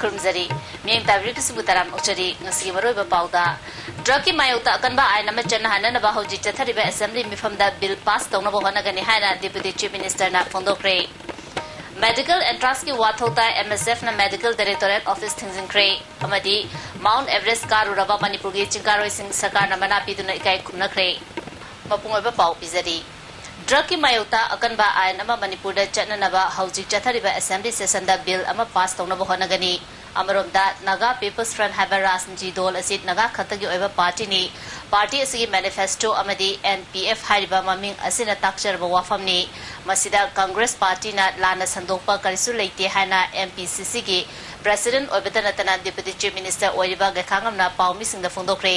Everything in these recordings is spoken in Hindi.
खुरुमजरी मेंग ताबरी सुबुताराम उचरी ngasi maroi ba pauda drug ki mayota akanba aina ma chan hana na ba hoji chathari ba assembly mifamda bill pass tawna bo hana gani haina deputy chief minister na fondokre medical entrance ki wathota msf na medical directorate office thingjingkre amadi mount everest karu raba manipur gi chingaroi sing sarkar na mana piduna ikai khumna kre mapungoi ba pau pizari drug की मायोता अकनबा आयन अमा मणिपुर चटननबा हौजिक चथरिबा असेंबली सेशन बिल पास तौनबा होनगनी अमरोमदा नागा पीपल्स फ्रंट हाइबर राजनीति दल नागा खतगी पार्टी पार्टी असigi मैनिफेस्टो अमदी एनपीएफ हाइबा ममिंग असिना ताक्चरबा वाफमनि कांग्रेस पार्टी लाना संदोकपा करिसु लेते हाना एमपीसीसी की प्रेसिडेंट ओइबता नतना डिप्यूटी चीफ मिनिस्टर ओइबा गखांगमना पाउमी सिंह फोंदोखरे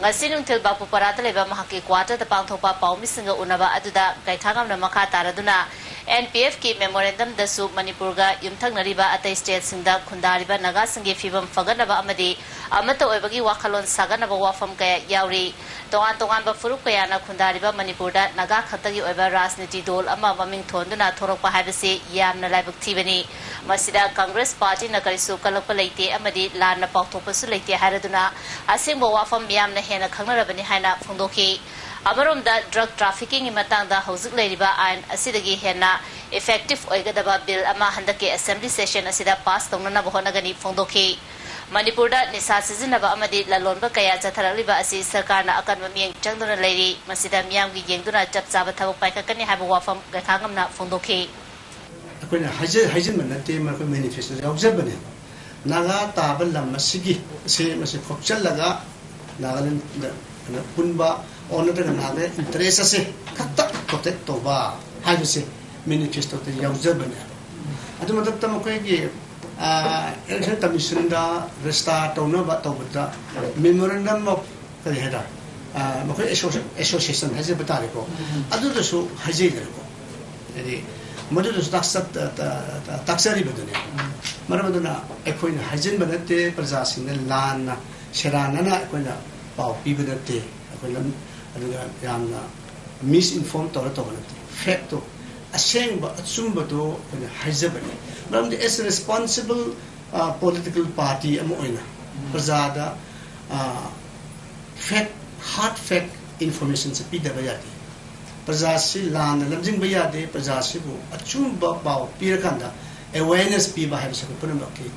ngasi nungthil bapu parata leba mahaki kwata ta pangthopa paumi singa unaba aduda gaithangam na makha taraduna. NPF की मेमोरेंडम दसु मणिपुर का युमथंगनरिबा अतै स्टेट सिंदा खुंदारिबा नगा संगे फिबम फगनबा अमदि अमत ओइबगी वाखलोन सागनबा वाफम कया यावरी तोंगान तोंगान बा फुरुक कयाना खुंदारिबा मणिपुर दा नगा खतगी ओइबा राजनीति दोल ममिंग थोंदुना थोरकपा हाइबसे लाइबक थिबनी कांग्रेस पार्टी लान पाउथोपसु लेते हारदुना असिंग वाफम यामना हेना हाइना फोंदोखी अमरोमदा ड्रग ट्राफिकिंग असिदगी हेना इफ़ेक्टिव बिल हंदके असेंबली सेशन पास तौनना बहोनगनी फोंदोखी मणिपुर निशा सिजनब ललोनब कया जथरलिबा असि सरकारना अकन मियंग चंगदुना लेरी मसिदा मियामगी येंगदुना चप चाब थबक पाइखकनी हाबो वाफम गखांगमना फोंदोखी अखोइना हाइजन हाइजन मनते मखो मैनिफेस्टो यावजबने नागा ताबल लम मसिगी से मसे फोक्चलगा नागालैंड पुनबा ओनदगा नागे इंटरेस्ट से खत्ता प्रोटेक्ट तोबा 머리를 딱서 딱서리 버드네 머리버드나 에코이나 하진 버드테 프라자싱네 란나 셰라나나 에코이나 파우 피버드테 에코이나 아니가 야나 미스인폼 떠라 떠버드테 팩토 아생바 아춤바도 에코이나 하이저버니 그런데 as responsible uh, political party am oina prajada uh, fact hard fact information se pidaba yati प्रजा से लान लमजिंग यादे प्रजा से वो अचूब पाव पीरकंदा अवेयरनेस पीबा है सब पुनमक की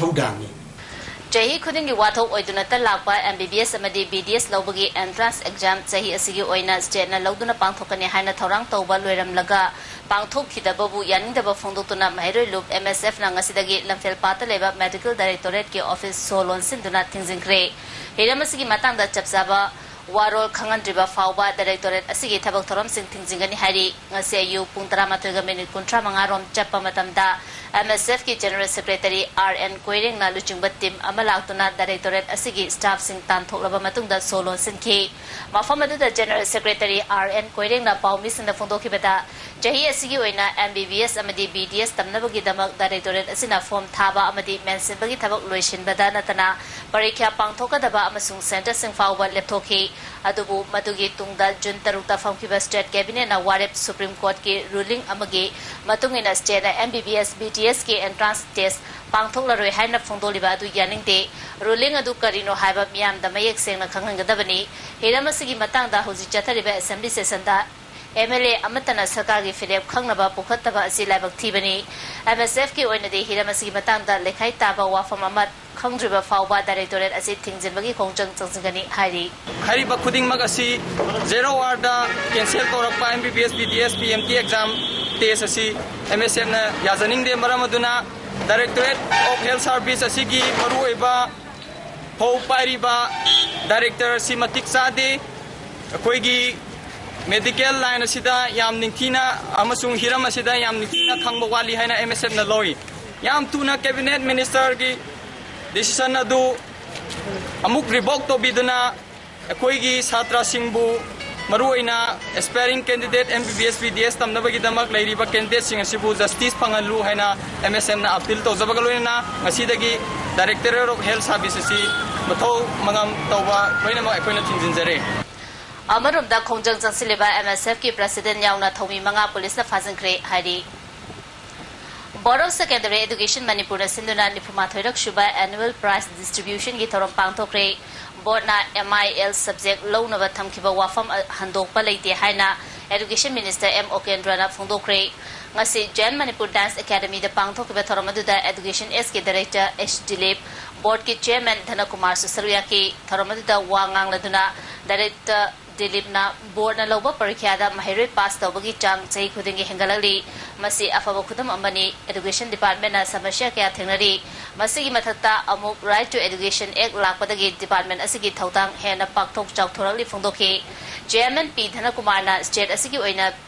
थौदांगी ꯆꯍꯤ ꯈꯨꯗꯤꯡꯒꯤ ꯋꯥꯊꯣꯛ ꯑꯣꯏꯗꯨꯅꯇ ꯂꯥꯛꯄ ꯑꯦꯝ ꯕꯤ ꯕꯤ ꯑꯦꯁ ꯑꯃꯗꯤ ꯕꯤ ꯗꯤ ꯑꯦꯁ ꯂꯧꯕꯒꯤ ꯑꯦꯟꯇ꯭ꯔꯥꯟꯁ ꯑꯦꯛꯖꯥꯝ ꯆꯍꯤ ꯑꯁꯤꯒꯤ ꯑꯣꯏꯅ ꯁ꯭ꯇꯦꯠꯅ ꯂꯧꯗꯨꯅ ꯄꯥꯡꯊꯣꯛꯀꯅꯤ ꯍꯥꯏꯅ ꯊꯧꯔꯥꯡ ꯇꯧꯕ ꯂꯣꯏꯔꯝꯂꯒ ꯄꯥꯡꯊꯣꯛꯈꯤꯗꯕꯕꯨ ꯌꯥꯅꯤꯡꯗꯕ ꯐꯣꯡꯗꯣꯛꯇꯨꯅ ꯃꯍꯩꯔꯣꯏ ꯂꯨꯞ ꯑꯦꯝ ꯑꯦꯁ ꯑꯦꯐꯅ ꯉꯁꯤꯗꯒꯤ ꯂꯝꯐꯦꯜꯄꯥꯠꯇ ꯂꯩꯕ ꯃꯦꯗꯤꯀꯦꯜ ꯗꯥꯏꯔꯦꯛꯇꯣꯔꯦꯠꯀꯤ ꯑꯣꯐꯤꯁ ꯁꯣ ꯂꯣꯟꯁꯤꯟꯗꯨꯅ ꯊꯤꯡꯖꯤꯟꯈ꯭ꯔꯦ ꯍꯤꯔꯝ ꯑꯁꯤꯒꯤ ꯃꯇꯥꯡꯗ ꯆꯞ ꯆꯥꯕ warol khangantriba fawba directorate asigi thabak thoram sing thingjingani hari. Ngase ayu pung 13 ga minute 35 rom chappa matamda MSF की general secretary R N Koireng ना लुचिंग टीम अमा लाक्तुना डायरेक्टोरेट स्टाफ सिंग तानथोकलबा मतुंगदा सोलोन सिनखी मफम अदुदा general secretary R N Koireng ना पाउमी सिंदा फोंदोखिबदा जही असिगी ओइना एमबीबीएस अमदी बीडीएस तमनबगी दमक डायरेक्टोरेट असिना फॉर्म थाबा अमदी मेंसिनबगी थबक नतना परीक्षा पांगथोकदबा सेंटर सिंग फाउबा लेपथोखी अदुबु मदुगी तुंगदा जुन तरुकता फमखिबा स्टेट कैबिनेट ना सुप्रीम कोर्ट की रूलिंग अमगी मतुंगिना स्टेट एमबीबीएस बीटी BTS के एंट्रांस टेस्ट पांथोलरोय हाइना फोंदोलिबा अदु यानिंगते रूलिंग अदु करिनो हाइबा मियाम द मयेक सेंगना खंगंगदबनी हिरम असिगी मतंगदा हुजि चथरिबा असेंबली सेशन MLA अमतना सरकार फिलेप खंगनबा पुखतबा असि लाइबक थिबनी। MSF की ओइनदे हिरम असिगी मतंगदा लेखाइ ताबा वाफम अमत खंद्रिबा फाउबा डायरेक्टोरेट असि थिंजिनबगी खोंजंग चंजगनी हाइरी असि एग्ज़ाम टेस्ट असी डायरेक्टोरेट ऑफ़ हेल्थ सर्विस पाइरिबा डायरेक्टर सी मतिक मेडिकल लाइन याम निंथीना हिरम याम निंथीना खंगबा वाली हैना एम एस एफ़ लोई याम तुना कैबिनेट मिनिस्टर की डिसीज़न अदु अमुक रिवोक तो बिदुना अखोइगी छात्र सिंबु मरुना aspiring candidate M B B S B D S तमनबगीदमक लेरिबा कैंडिडेट जस्टिस फंगलु है एम एस एम अपील लोइना डायरेक्टरेट ऑफ़ हेल्थ सर्विस मथौ मंगम तौबा अमरुमदा खोंजंग की gi thorom pangthokre board na MIL subject low na thamkiba wafam handokpa leite haina education minister M Okendra na phongdokre ngasi Jan Manipur Dance Academy da pangthokba thorom aduda education S ke director H Dilip board ke chairman Dhanakumar Susaruya ke thorom aduda wangang laduna director दिलीपना बोर्ड लौब परीक्षा महरई पास तौबगी चांग चही खुदिंगी हेंगलली अफब खुदम अमनी एजुकेशन डिपार्टमेंट समस्या क्या मथक्ता अमुक राइट टू एजुकेशन एक् लापदगी डिपार्टमेंट हेन पाकथोक चाउथोरली फोंदोखी chairman P Dhankumar state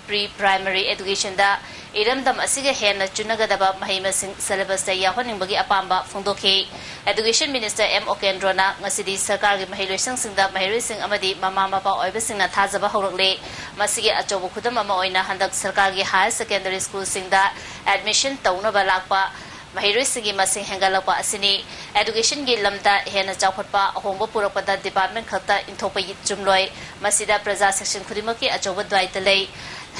pre primary education दा इरमदम असिगे हेना चुनगदबा महिमसिंग सिलेबस दा याहोनिंबगी अपाम्बा फोंदोखी एजुकेशन मिनिस्टर एम ओकेंद्रोना ngasidi sarkar gi mahiloi sang sing da mahiloi sing amadi mama mapa oibe sing na thajaba horokle masigi achobo khudam ama oina handak secondary school sing da admission tauna ba lakpa mahiroi sigi masing hengalapa asini education gi lamda hena chawpatpa ahongba purakpada department khata inthopa chumloi masida praja section khudimaki achoba dwai talei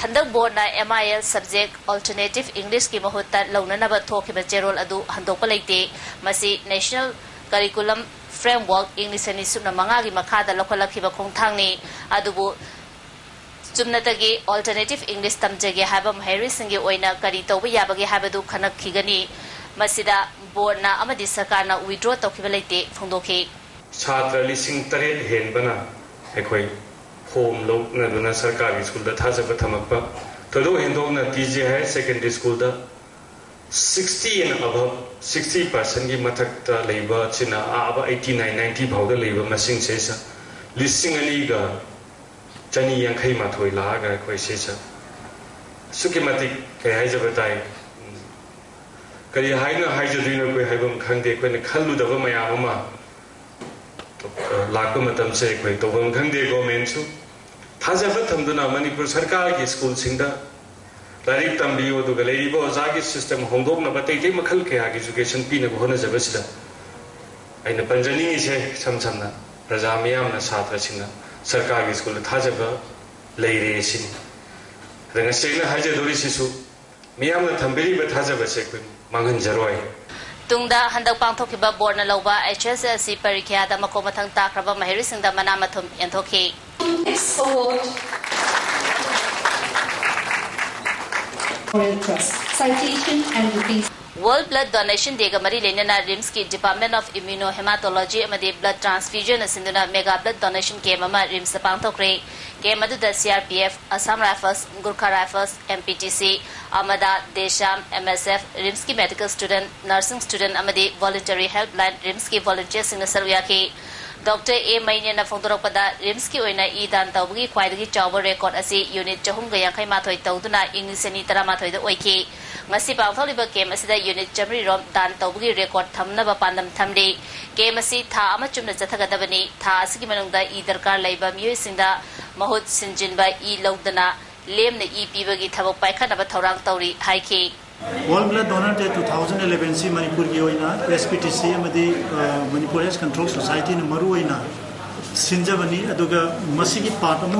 handak board na MIL subject alternative English ki mahutta launanaba thokiba cherol adu handokpa leite masi national curriculum framework English ani sumna na withdraw tawkiba leite phongdokhi छात्र लिसिंग तरेट हेनबना अखोई होम लोग न सरकारी स्कूल थाजब थमप थोदो हेंदोन T J higher secondary school sixty and अब सिक्सटी पर्सेंट की मथक आब एटी नाइन नाइन्टी भाव से यांखई माथोई लागा से कई हाइजब ताई लाख मतम से कोई तौबम खंगदे गवर्नमेंट थाजब थमदुना मणिपुर सरकार की स्कूल सिंदा लाइक दुग लेरिबो ओजागी सिस्टम मखल कया की एजुकेशन पीनब होनजबसिदा अइन पंजनी से सम समना प्रजा छात्रसिंगना सरकार की स्कूल थाजब सिन रंग सेना हाजदोरी सिसु mangin jaroi tungda handak pangtho kiba borna lauba HSSC parikya da makomathang takraba mahiri singda manama thum enthoki next award Royal Cross citation and rupees World Blood Donation Day Gamari lenana RIMS ki Department of Immunohematology amadi blood transfusion asinduna mega blood donation game ama RIMS pangthokre game adu da CRPF Assam Rifles Gurkha Rifles MPTC Amada Desham MSF RIMS ki medical student nursing student amadi voluntary helpline RIMS ki volunteer singna sarwiya ki Dr. A. Mainian na fongdorokpada Rimski oina idan dan tawbugi kwaidagi chawbo record asi unit chahumga yankai mathoi tawduna ingisani tara mathoi da oiki. Ngasi pangtholiba game asida unit chamri rom dan tawbugi record thamna ba pandam thamri. Game asi tha amachum chumna jathagadabani tha asigi manungda i darkar laiba miyoisingda mahut sinjinba i lawdana lemna i pibagi thabok paikhanaba thorang High haiki. World blood donor day two thousand eleven से मणिपुर की S P T C Manipur health control society ने मरुना सिंजनी की party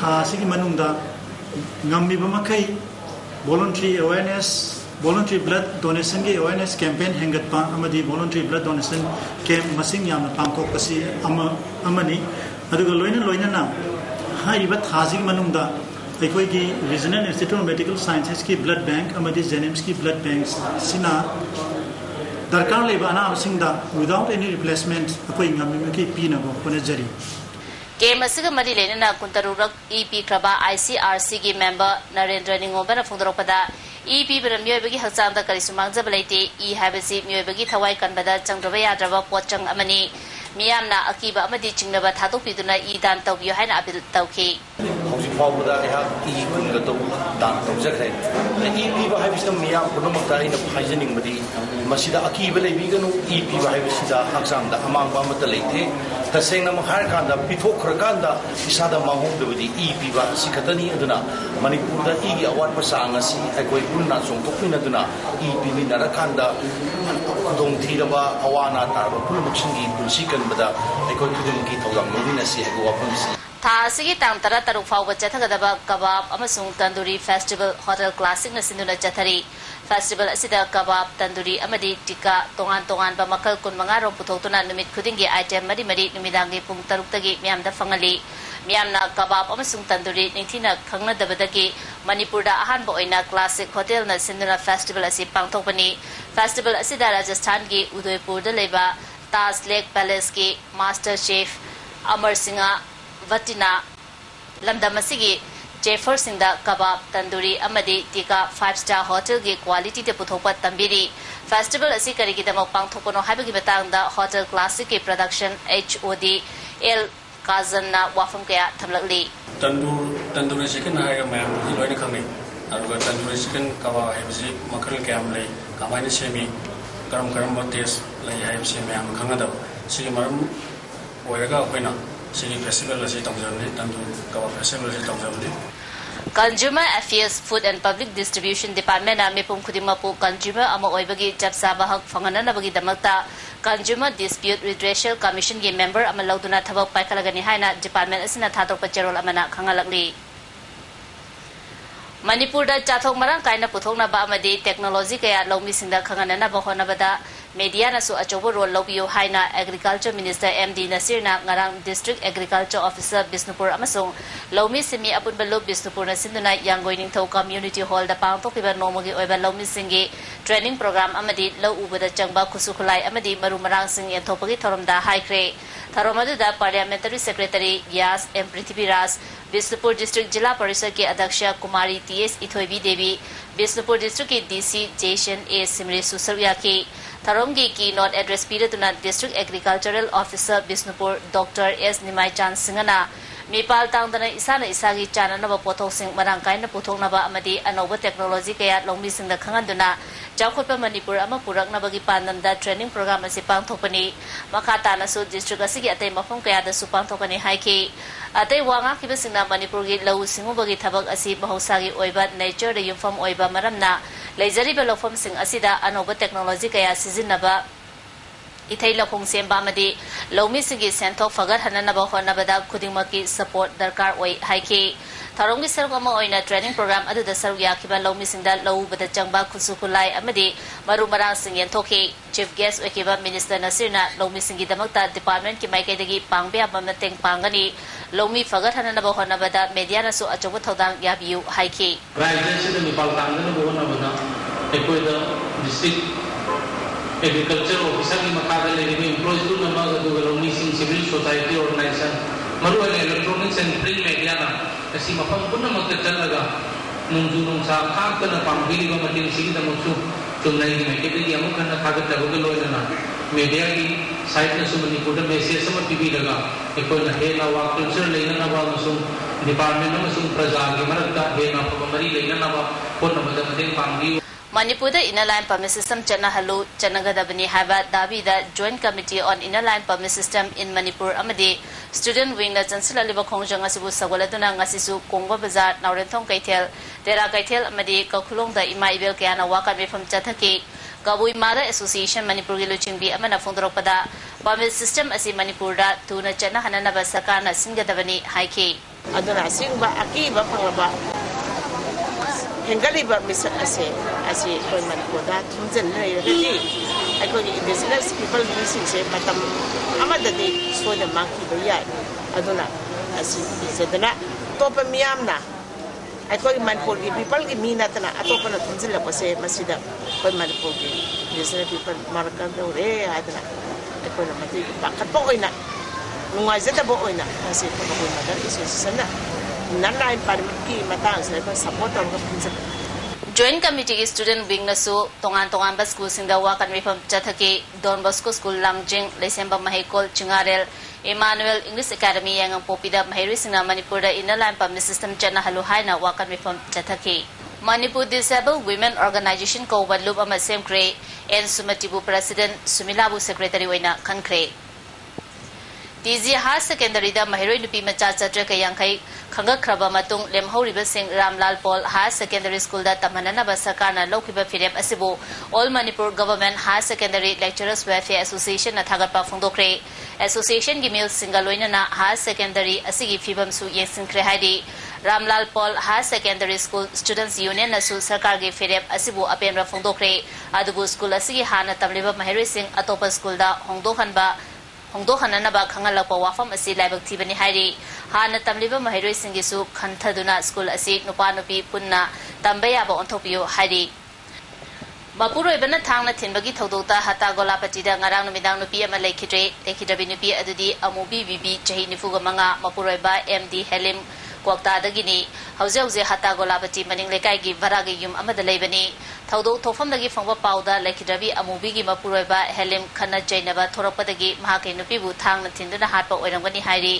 Thai voluntary awareness voluntary blood donation की अवेरनेस कैंपेन हेंगी वोलंट्री ब्लड डोनेसन कैम पाखोपी लोन लोनना थाद ꯑꯩꯈꯣꯏꯒꯤ ꯔꯤꯖꯅꯦꯜ ꯏꯟꯁꯇꯤꯇ꯭ꯌꯨꯠ ꯑꯣꯐ ꯃꯦꯗꯤꯀꯦꯜ ꯁꯥꯏꯟꯁꯦꯁꯀꯤ ꯕ꯭ꯂꯗ ꯕꯦꯡꯛ ꯑꯃꯗꯤ ꯖꯦꯅꯤꯝꯁꯀꯤ ꯕ꯭ꯂꯗ ꯕꯦꯡꯛꯁꯤꯅ ꯗꯔꯀꯥꯔ ꯂꯩꯕ ꯑꯅꯥꯕꯁꯤꯡꯗ ꯋꯤꯗꯥꯎꯠ ꯑꯦꯅꯤ ꯔꯤꯄ꯭ꯂꯦꯁꯃꯦꯟꯠ ꯑꯩꯈꯣꯏ ꯉꯝꯃꯤꯕꯈꯩ ꯄꯤꯅꯕ ꯍꯣꯠꯅꯖꯔꯤ ꯀꯦꯝ ꯑꯁꯤꯒ ꯃꯔꯤ ꯂꯩꯅꯅ ꯀꯨꯟꯇꯔꯨꯛꯔꯛ ꯏ ꯄꯤꯈ꯭ꯔꯕ ꯑꯥꯏ ꯁꯤ ꯑꯥꯔ ꯁꯤꯒꯤ ꯃꯦꯝꯕꯔ ꯅꯔꯦꯟꯗ꯭ꯔ ꯅꯤꯉꯣꯝꯕꯅ ꯐꯣꯡꯗꯣꯔꯛꯄꯗ ꯏ ꯄꯤꯕꯅ ꯃꯤꯑꯣꯏꯕꯒꯤ ꯍꯛꯆꯥꯡꯗ ꯀꯔꯤꯁꯨ ꯃꯥꯡꯖꯕ ꯂꯩꯇꯦ ꯏ ꯍꯥꯏꯕꯁꯤ ꯃꯤꯑꯣꯏꯕꯒꯤ ꯊꯋꯥꯏ ꯀꯟꯕꯗ ꯆꯪꯗ꯭ꯔꯕ ꯌꯥꯗ꯭ꯔꯕ ꯄꯣꯠꯆꯪ ꯑꯃꯅꯤ ꯃꯤꯌꯥꯝꯅ ꯑꯀꯤꯕ ꯑꯃꯗꯤ ꯆꯤꯡꯅꯕ ꯊꯥꯗꯣꯛꯄꯤꯗꯨꯅ ꯏ ꯗꯥꯟ ꯇꯧꯕꯤꯌꯨ ꯍꯥꯏꯅ ꯑꯄꯤꯜ ꯇꯧꯈꯤ ꯍꯧꯖꯤꯛ ꯐꯥꯎꯕꯗ ꯑꯩꯍꯥꯛ ꯏ ꯀꯨꯟꯒ ꯗꯥꯟ ꯇꯧꯖꯈ꯭ꯔꯦ ꯏ ꯄꯤꯕ ꯍꯥꯏꯕꯁꯤꯗ ꯃꯤꯌꯥꯝ ꯄꯨꯝꯅꯃꯛꯇ ꯑꯩꯅ ꯍꯥꯏꯖꯅꯤꯡꯕꯗꯤ ꯃꯁꯤꯗ ꯑꯀꯤꯕ ꯂꯩꯕꯤꯒꯅꯨ ꯏ ꯄꯤꯕ ꯍꯥꯏꯕꯁꯤꯗ ꯍꯛꯆꯥꯡꯗ ꯑꯃꯥꯡꯕ ꯑꯃꯠꯇ ꯂꯩꯇꯦ ꯇꯁꯦꯡꯅ ꯑꯃꯨꯛ ꯍꯥꯏꯔꯀꯥꯟꯗ ꯄꯤꯊꯣꯛꯈ꯭ꯔꯀꯥꯟꯗ ꯏꯁꯥꯗ ꯃꯥꯡꯍꯧꯗꯕꯗꯤ ꯏ ꯄꯤꯕ ꯑꯁꯤ ꯈꯛꯇꯅꯤ ꯑꯗꯨꯅ ꯃꯅꯤꯄꯨꯔꯗ ꯏꯒꯤ ꯑꯋꯥꯠꯄ ꯆꯥꯡ ꯑꯁꯤ ꯑꯩꯈꯣꯏ ꯄꯨꯟꯅ ꯆꯣꯡꯊꯣꯛꯃꯤꯟꯅꯗꯨꯅ ꯏ ꯄꯤꯃꯤꯟꯅꯔꯀꯥꯟꯗ ꯈꯨꯗꯣꯡꯊꯤꯔꯕ ꯑꯋꯥ ꯑꯅꯥ ꯇꯥꯔꯕ ꯄꯨꯝꯅꯃꯛꯁꯤꯡꯒꯤ ꯄꯨꯟꯁꯤ ꯀꯟꯕꯗ ꯑꯩꯈꯣꯏ ꯈꯨꯗꯤꯡꯃꯛꯀꯤ ꯊꯧꯗꯥꯡ ꯂꯧꯃꯤꯟꯅꯁꯤ ꯍꯥꯏꯕ ꯋꯥꯐꯝꯁꯤ ꯊꯥ ꯑꯁꯤꯒꯤ ꯇꯥꯡ ꯇꯔꯥ ꯇꯔꯨꯛ ꯐꯥꯎꯕ ꯆꯠꯊꯒꯗꯕ ꯀꯕꯥꯕ ꯑꯃꯁꯨꯡ ꯇꯟꯗꯨꯔꯤ ꯐꯦꯁꯇꯤꯚꯦꯜ ꯍꯣꯇꯦꯜ ꯀ꯭ꯂꯥꯁꯤꯛꯅ ꯁꯤꯟꯗꯨꯅ ꯆꯠꯊꯔꯤ ꯐꯦꯁꯇꯤꯚꯦꯜ ꯑꯁꯤꯗ ꯀꯕꯥꯕ ꯇꯟꯗꯨꯔꯤ ꯑꯃꯗꯤ ꯇꯤꯀꯥ ꯇꯣꯉꯥꯟ ꯇꯣꯉꯥꯟꯕ ꯃꯈꯜ ꯀꯨꯟ ꯃꯉꯥꯔꯣꯝ ꯄꯨꯊꯣꯛꯇꯨꯅ ꯅꯨꯃꯤꯠ ꯈꯨꯗꯤꯡꯒꯤ ꯑꯥꯏꯇꯦꯝ ꯃꯔꯤ ꯃꯔꯤ ꯅꯨꯃꯤꯗꯥꯡꯒꯤ ꯄꯨꯡ ꯇꯔꯨꯛꯇꯒꯤ ꯃꯤꯌꯥꯝꯗ ꯐꯪꯍꯜꯂꯤ ꯃꯤꯌꯥꯝꯅ ꯀꯕꯥꯕ ꯑꯃꯁꯨꯡ ꯇꯟꯗꯨꯔꯤ ꯅꯤꯡꯊꯤꯅ ꯈꯪꯅꯗꯕꯗꯒꯤ ꯃꯅꯤꯄꯨꯔꯗ ꯑꯍꯥꯟꯕ ꯑꯣꯏꯅ ꯀ꯭ꯂꯥꯁꯤꯛ ꯍꯣꯇꯦꯜꯅ ꯁꯤꯟꯗꯨꯅ ꯐꯦꯁꯇꯤꯚꯦꯜ ꯑꯁꯤ ꯄꯥꯡꯊꯣꯛꯄꯅꯤ ꯐꯦꯁꯇꯤꯚꯦꯜ ꯑꯁꯤꯗ ꯔꯥꯖꯁꯊꯥꯟꯒꯤ ꯎꯗꯣꯏꯄꯨꯔꯗ ꯂꯩꯕ ताज लेक पैलेस की मास्टर शेफ अमर सिंह वटीना लमदम चेफरसिंग kebab tandoori tikka five star hotel की क्वालिटी पुथोप तंबीरी फेस्टिवल कम करीगीदम पांथोपनो होटल क्लासिक की production H O D L काजन वाफम क्या थमलकली तंदूर तंदूरी चिकन है मैम लोने खमी तंदूरी चिकन कबाब है मखल क्या कमाई सेमी karam karam botes la ya im sim yang khang da si ma ram wo ya festival la si tong jan ni tan du ka festival si tong jan ni Consumer Affairs Food and Public Distribution Department na may pong kudima po consumer ang mga oibagi jab sa bahag panganan na bagi damagta Consumer Dispute Redressal Commission ye member ang malaw doon na tabag pa Department is na tatok pa charol ang manak. Manipurda chathok marang kaina puthoknaba amadi technology kaya lawmisingda khangananaba honabada media na su achobo role lobiyo haina agriculture minister md nasir na ngarang district agriculture officer bisnupur amasung lomi simi apun balo bisnupur na sinduna yangoi ningthau community hall da pang to kiba nomogi oiba lomi singi training program amadi lo ubada changba khusu khulai amadi maru marang sing yanthopagi thoramda haikre thoramadu parliamentary secretary yas m prithviraj Bishnupur district Zila Parishad के अध्यक्ष Kumari T S Ithobi Devi Bishnupur district के डीसी जेशन ए सिमरे सुसरया के, थरोंगी की note address पीरतुना district agricultural officer Bishnupur doctor S Nimai Chand सिंगना मीपाल तांगदना इसान इसागी चाननब पोथोंसिंग मरांग काइन पुथोंगनबा अमदि अनोब टेक्नोलॉजी कया लोंगमिसिंग खंगनदुना चाखोटप मणिपुर अमा पुरकनबगी ट्रेनिंग प्रोग्राम असे पांगथोपनि मखातानसु डिस्ट्रिक्ट असिगी अतै मफम कयादसु पांगथोकनि हाइकि की वांगा किबसिंगना मणिपुरगी लौ सिंगुबगी थबक असि बहुसागी ओइबा नेचर युफम ओइबा मरमना टेक्नोलॉजी कया सिजिनबा इथै लखों सेंबा लौमी सिंगी फगर हननबा होनबदा सपोर्ट दरकार ओइ हाइके थारोंग की सरुक ट्रेनिंग प्रोग्राम अदु द सरुक याखिबा लौमी सिंगदा लौ खुसु खुलाई अमदि मरु चीफ गेस्ट ओकेबा मिनिस्टर नसीरना लौमी सिंगी दमकता की माइके दगी पांगबे अब मतेंग पांगनी लौमी फगर हननबा होनबदा मीडिया अचोब थौदांग एग्रीकल्चर ऑफिसर की मखादा लेने एम्प्लॉयज़ को नमक अदुगा लोनी सिंह सिविल सोसाइटी ऑर्गेनाइजेशन मरु अने इलेक्ट्रॉनिक्स एंड प्रिंट मीडिया ना। ऐसी मफम पुनमक चलगा नुंजु नुंसा खाकन पांबिलिबा मतिन सिगिदमसु चुनाई की मेकेदगी अमुक कन खागत लगोगे लोयना मीडिया की साइट न सुमनि कोड मैसेज सम पीबी लगा। एको न हे ना वा कल्चर लेना ना वा मसुम डिपार्टमेंट न मसुम प्रजा के मरता हे ना पमरी लेना ना वा कोन न मदमते पांबी Manipuda Inner Line Permit System Channel Halu Channel Haba Dabi the Joint Committee on Inner Line Permit System in Manipur Amadi Student Wing the Chancellor Liba Kong Jang Asibu Sagoladuna Ngasisu Kongwa Bazar Naurenthong Kaitel. Dera Kaitel Amadi Kakulong the Ima Ibel Kiana Waka from Chathaki Gabui Mother Association Manipur Giluching Bi Amana Fundropada Permit System Asi Manipur Da Tuna Channel Hanana Basakana Singadabani Haiki Adana Singba Akiba Pangaba ꯍꯦꯟꯒꯠꯂꯤꯕ ꯃꯤꯁꯛ ꯑꯁꯦ ꯑꯁꯤ ꯑꯩꯈꯣꯏ ꯃꯅꯤꯄꯨꯔꯗ ꯊꯨꯝꯖꯤꯟꯅ ꯂꯩꯔꯒꯗꯤ ꯑꯩꯈꯣꯏꯒꯤ ꯏꯟꯗꯤꯖꯤꯅꯁ ꯄꯤꯄꯜ ꯃꯤꯁꯤꯡꯁꯦ ꯃꯇꯝ ꯑꯃꯗꯗꯤ ꯁꯣꯏꯗꯅ ꯃꯥꯡꯈꯤꯕ ꯌꯥꯏ ꯑꯗꯨꯅ ꯑꯁꯤ ꯏꯖꯗꯅ ꯑꯇꯣꯞꯄ ꯃꯤꯌꯥꯝꯅ ꯑꯩꯈꯣꯏꯒꯤ ꯃꯅꯤꯄꯨꯔꯒꯤ ꯄꯤꯄꯜꯒꯤ ꯃꯤ ꯅꯠꯇꯅ ꯑꯇꯣꯞꯄꯅ ꯊꯨꯝꯖꯤꯜꯂꯛꯄꯁꯦ ꯃꯁꯤꯗ ꯑꯩꯈꯣꯏ ꯃꯅꯤꯄꯨꯔꯒꯤ ꯏꯟꯗꯤꯖꯤꯅꯁ ꯄꯤꯄꯜ ꯃꯥꯔꯀꯗꯧꯔꯦ ꯍꯥꯏꯗꯅ ꯑꯩꯈꯣꯏꯅ ꯃꯗꯨꯒꯤ ꯄꯥꯈꯠꯄ ꯑꯣꯏꯅ ꯅꯨꯡꯉꯥꯏꯖꯗꯕ ꯑꯣꯏꯅ ꯃꯁꯤ ꯑꯩꯈꯣꯏ mother ꯑꯦꯁꯣꯁꯤꯌꯦꯁꯟꯅ nalai parliament ki matang sa ba support ang pinsa joint committee student wing na su tongan tongan Bas school singda wa kan reform chathaki don bosco school langjing lesemba mahikol chingarel emmanuel english academy yang ang popida mahiri singa manipur da inalan pam system chana halu haina wa kan reform chathaki Manipur Disabled Women Organization ko wadlup ama semkre and sumatibu president sumilabu secretary waina kankre ꯇꯤꯖꯤ higher ꯁꯦꯀꯦꯟꯗꯔꯤꯗ ꯃꯍꯩꯔꯣꯏ ꯅꯨꯄꯤ ꯃꯆꯥ ꯆꯥꯇ꯭ꯔꯦꯠꯀ ꯌꯥꯡꯈꯩ ꯈꯪꯒꯠꯈ꯭ꯔꯕ ꯃꯇꯨꯡ ꯂꯦꯝꯍꯧꯔꯤꯕꯁꯤꯡ ꯔꯥꯝꯂꯥꯜ ꯄꯣꯜ ꯍꯥꯌꯔ ꯁꯦꯀꯦꯟꯗꯔꯤ ꯁ꯭ꯀꯨꯜꯗ ꯇꯝꯍꯟꯅꯅꯕ ꯁꯔꯀꯥꯔꯅ ꯂꯧꯈꯤꯕ ꯐꯤꯔꯦꯞ ꯑꯁꯤꯕꯨ all Manipur government higher secondary ꯂꯦꯛꯆꯔꯔꯁ welfare ꯑꯦꯁꯣꯁꯤꯌꯦꯁꯟꯅ ꯊꯥꯒꯠꯄ ꯐꯣꯡꯗꯣꯛꯈ꯭ꯔꯦ एसोसिएशन की मिल सिंगल लोइनना हायर सेकेंडरी असिगी फिबम सु येसिंख्रे हाइदी Ramlal Paul higher secondary school students union नसु सरकार की फेरेप असिबु अपेन फोंदोख्रे अदुबु स्कूल असिगी हाना तमलिबा महरे सिंह अतोप school hongdo khana na ba khanga la pawa fam asi lai bak thibani hairi ha na tamliba mahiroi singi su khantha duna school asi nupa nupi punna tambe ya ba onthopiyo hairi mapuroi bana thangna thinbagi thodota hata gola patida ngarang numidang nupi ama lekhitre lekhidabi nupi adudi amubi bibi chahi nifuga manga mapuroi ba md helim ꯀ꯭ꯋꯥꯛꯇꯥꯗꯒꯤꯅꯤ ꯍꯧꯖꯤꯛ ꯍꯧꯖꯤꯛ ꯍꯇꯥ ꯒꯣꯂꯥꯄꯇꯤ ꯃꯅꯤꯡ ꯂꯩꯀꯥꯏꯒꯤ ꯚꯔꯥꯒꯤ ꯌꯨꯝ ꯑꯃꯗ ꯂꯩꯕꯅꯤ ꯊꯧꯗꯣꯛ ꯊꯣꯛꯐꯝꯗꯒꯤ ꯐꯪꯕ ꯄꯥꯎꯗ ꯂꯩꯈꯤꯗ꯭ꯔꯕꯤ ꯑꯃꯨꯕꯤꯒꯤ ꯃꯄꯨꯔꯣꯏꯕ ꯍꯦꯂꯤꯝ ꯈꯟꯅ ꯆꯩꯅꯕ ꯊꯣꯔꯛꯄꯗꯒꯤ ꯃꯍꯥꯛꯀꯤ ꯅꯨꯄꯤꯕꯨ ꯊꯥꯡꯅ ꯊꯤꯟꯗꯨꯅ ꯍꯥꯠꯄ ꯑꯣꯏꯔꯝꯒꯅꯤ ꯍꯥꯏꯔꯤ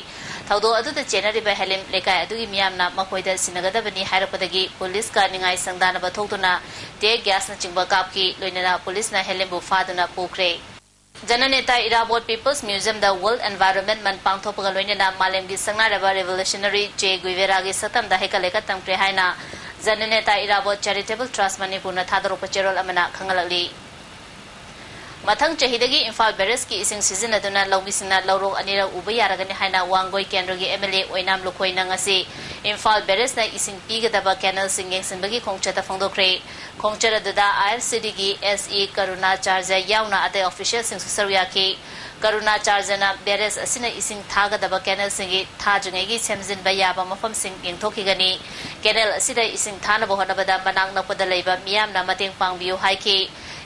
ꯊꯧꯗꯣꯛ ꯑꯗꯨꯗ ꯆꯦꯟꯅꯔꯤꯕ ꯍꯦꯂꯤꯝ ꯂꯩꯀꯥꯏ ꯑꯗꯨꯒꯤ ꯃꯤꯌꯥꯝꯅ ꯃꯈꯣꯏꯗ ꯁꯤꯟꯅꯒꯗꯕꯅꯤ ꯍꯥꯏꯔꯛꯄꯗꯒꯤ ꯄꯨꯂꯤꯁꯀ ꯅꯤꯡꯉꯥꯏ ꯁꯪꯗꯥꯅꯕ ꯊꯣꯛꯇꯨꯅ ꯇꯤꯌꯔ ꯒ꯭ꯌꯥꯁꯅꯆꯤꯡꯕ ꯀꯥꯞꯈꯤ ꯂꯣꯏꯅꯅ ꯄꯨꯂꯤꯁꯅ ꯍꯦꯂꯤꯝꯕꯨ ꯐꯥꯗꯨꯅ ꯄꯨꯈ꯭ꯔꯦ Jananeta Irabot People's Museum the World Environment man pangtho pagaloi na malem gi sangna revolutionary Che Guevara gi satam da hekaleka Jananeta Irabot Charitable Trust mani puna thadaro pacharol amana khangalali. मथंग चहिदगी Imphal बेरेस की इसिंग सिजनदुना लौमिसिंगना लौरोग अनिरा उबा यारगनि हाइना वांगोय केंद्रगी एमएलए ओइनाम लुखोइना ngasi इम्फाल बेरेसना इसिंग पीगदबा कैनल सिंग येंसिनबगी खोंगचता फोंदोख्रे खोंगचर अदुदा आईएलसीडी की एसई करुणाचार्य याउना अदे ऑफिशियल सिंग सुसरुयाकी करुणाचार्यना बेरेस असिना इसिंग थागदबा कैनल सिंगी थाजंगेगी सेमजिनबा याबा मफम सिंग येंथोखिगनी कैनल असिदा इसिंग थानबो होनबदा मनांग नपदा लेबा मियामना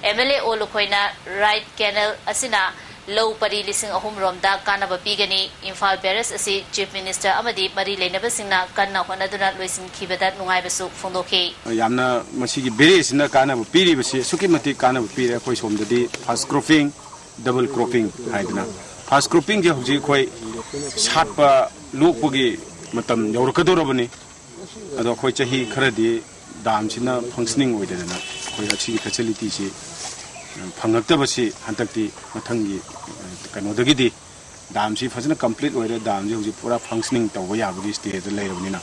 मतेंग पांगबियो हाइकी एमएलए ओलुखोइना राइट कैनल असिना ꯂꯧ ꯄꯔꯤ ꯂꯤꯁꯤꯡ ꯑꯍꯨꯝꯔꯣꯝꯗ ꯀꯥꯟꯅꯕ ꯄꯤꯒꯅꯤ ꯏꯝꯐꯥꯜ ꯕꯦꯔꯦꯁ ꯑꯁꯤ ꯆꯤꯐ ꯃꯤꯅꯤꯁꯇꯔ ꯑꯃꯗꯤ ꯃꯔꯤ ꯂꯩꯅꯕꯁꯤꯡꯅ ꯀꯟꯅ ꯍꯣꯠꯅꯗꯨꯅ ꯂꯣꯏꯁꯤꯟꯈꯤꯕꯗ ꯅꯨꯡꯉꯥꯏꯕꯁꯨ ꯐꯣꯡꯗꯣꯛꯈꯤ ꯌꯥꯝꯅ ꯃꯁꯤꯒꯤ ꯕꯦꯔꯦꯁꯤꯅ ꯀꯥꯟꯅꯕ ꯄꯤꯔꯤꯕꯁꯤ ꯑꯁꯨꯛꯀꯤ ꯃꯇꯤꯛ ꯀꯥꯟꯅꯕ ꯄꯤꯔꯦ ꯑꯩꯈꯣꯏ ꯁꯣꯝꯗꯗꯤ ꯐꯥꯁ ꯀ꯭ꯔꯣꯞꯄꯤꯡ ꯗꯕꯜ ꯀ꯭ꯔꯣꯞꯄꯤꯡ ꯍꯥꯏꯗꯅ ꯐꯥꯁ ꯀ꯭ꯔꯣꯞꯄꯤꯡꯁꯦ ꯍꯧꯖꯤꯛ ꯑꯩꯈꯣꯏ ꯁꯥꯠꯄ ꯂꯣꯛꯄꯒꯤ ꯃꯇꯝ ꯌꯧꯔꯛꯀꯗꯧꯔꯕꯅꯤ ꯑꯗꯣ ꯑꯩꯈꯣꯏ ꯆꯍꯤ ꯈꯔꯗꯤ ꯗꯥꯝꯁꯤꯅ ꯐꯪꯁꯅꯤꯡ ꯑꯣꯏꯗꯗꯅ 우리가 지기 패슬리티시 방학대버시 한탁디 마탕기 그노덕이디 담시 퍼즈는 컴플릿 오히려 담시 혹시 뿌라 펑스닝 떠고 야부기 스테이지 레이러니나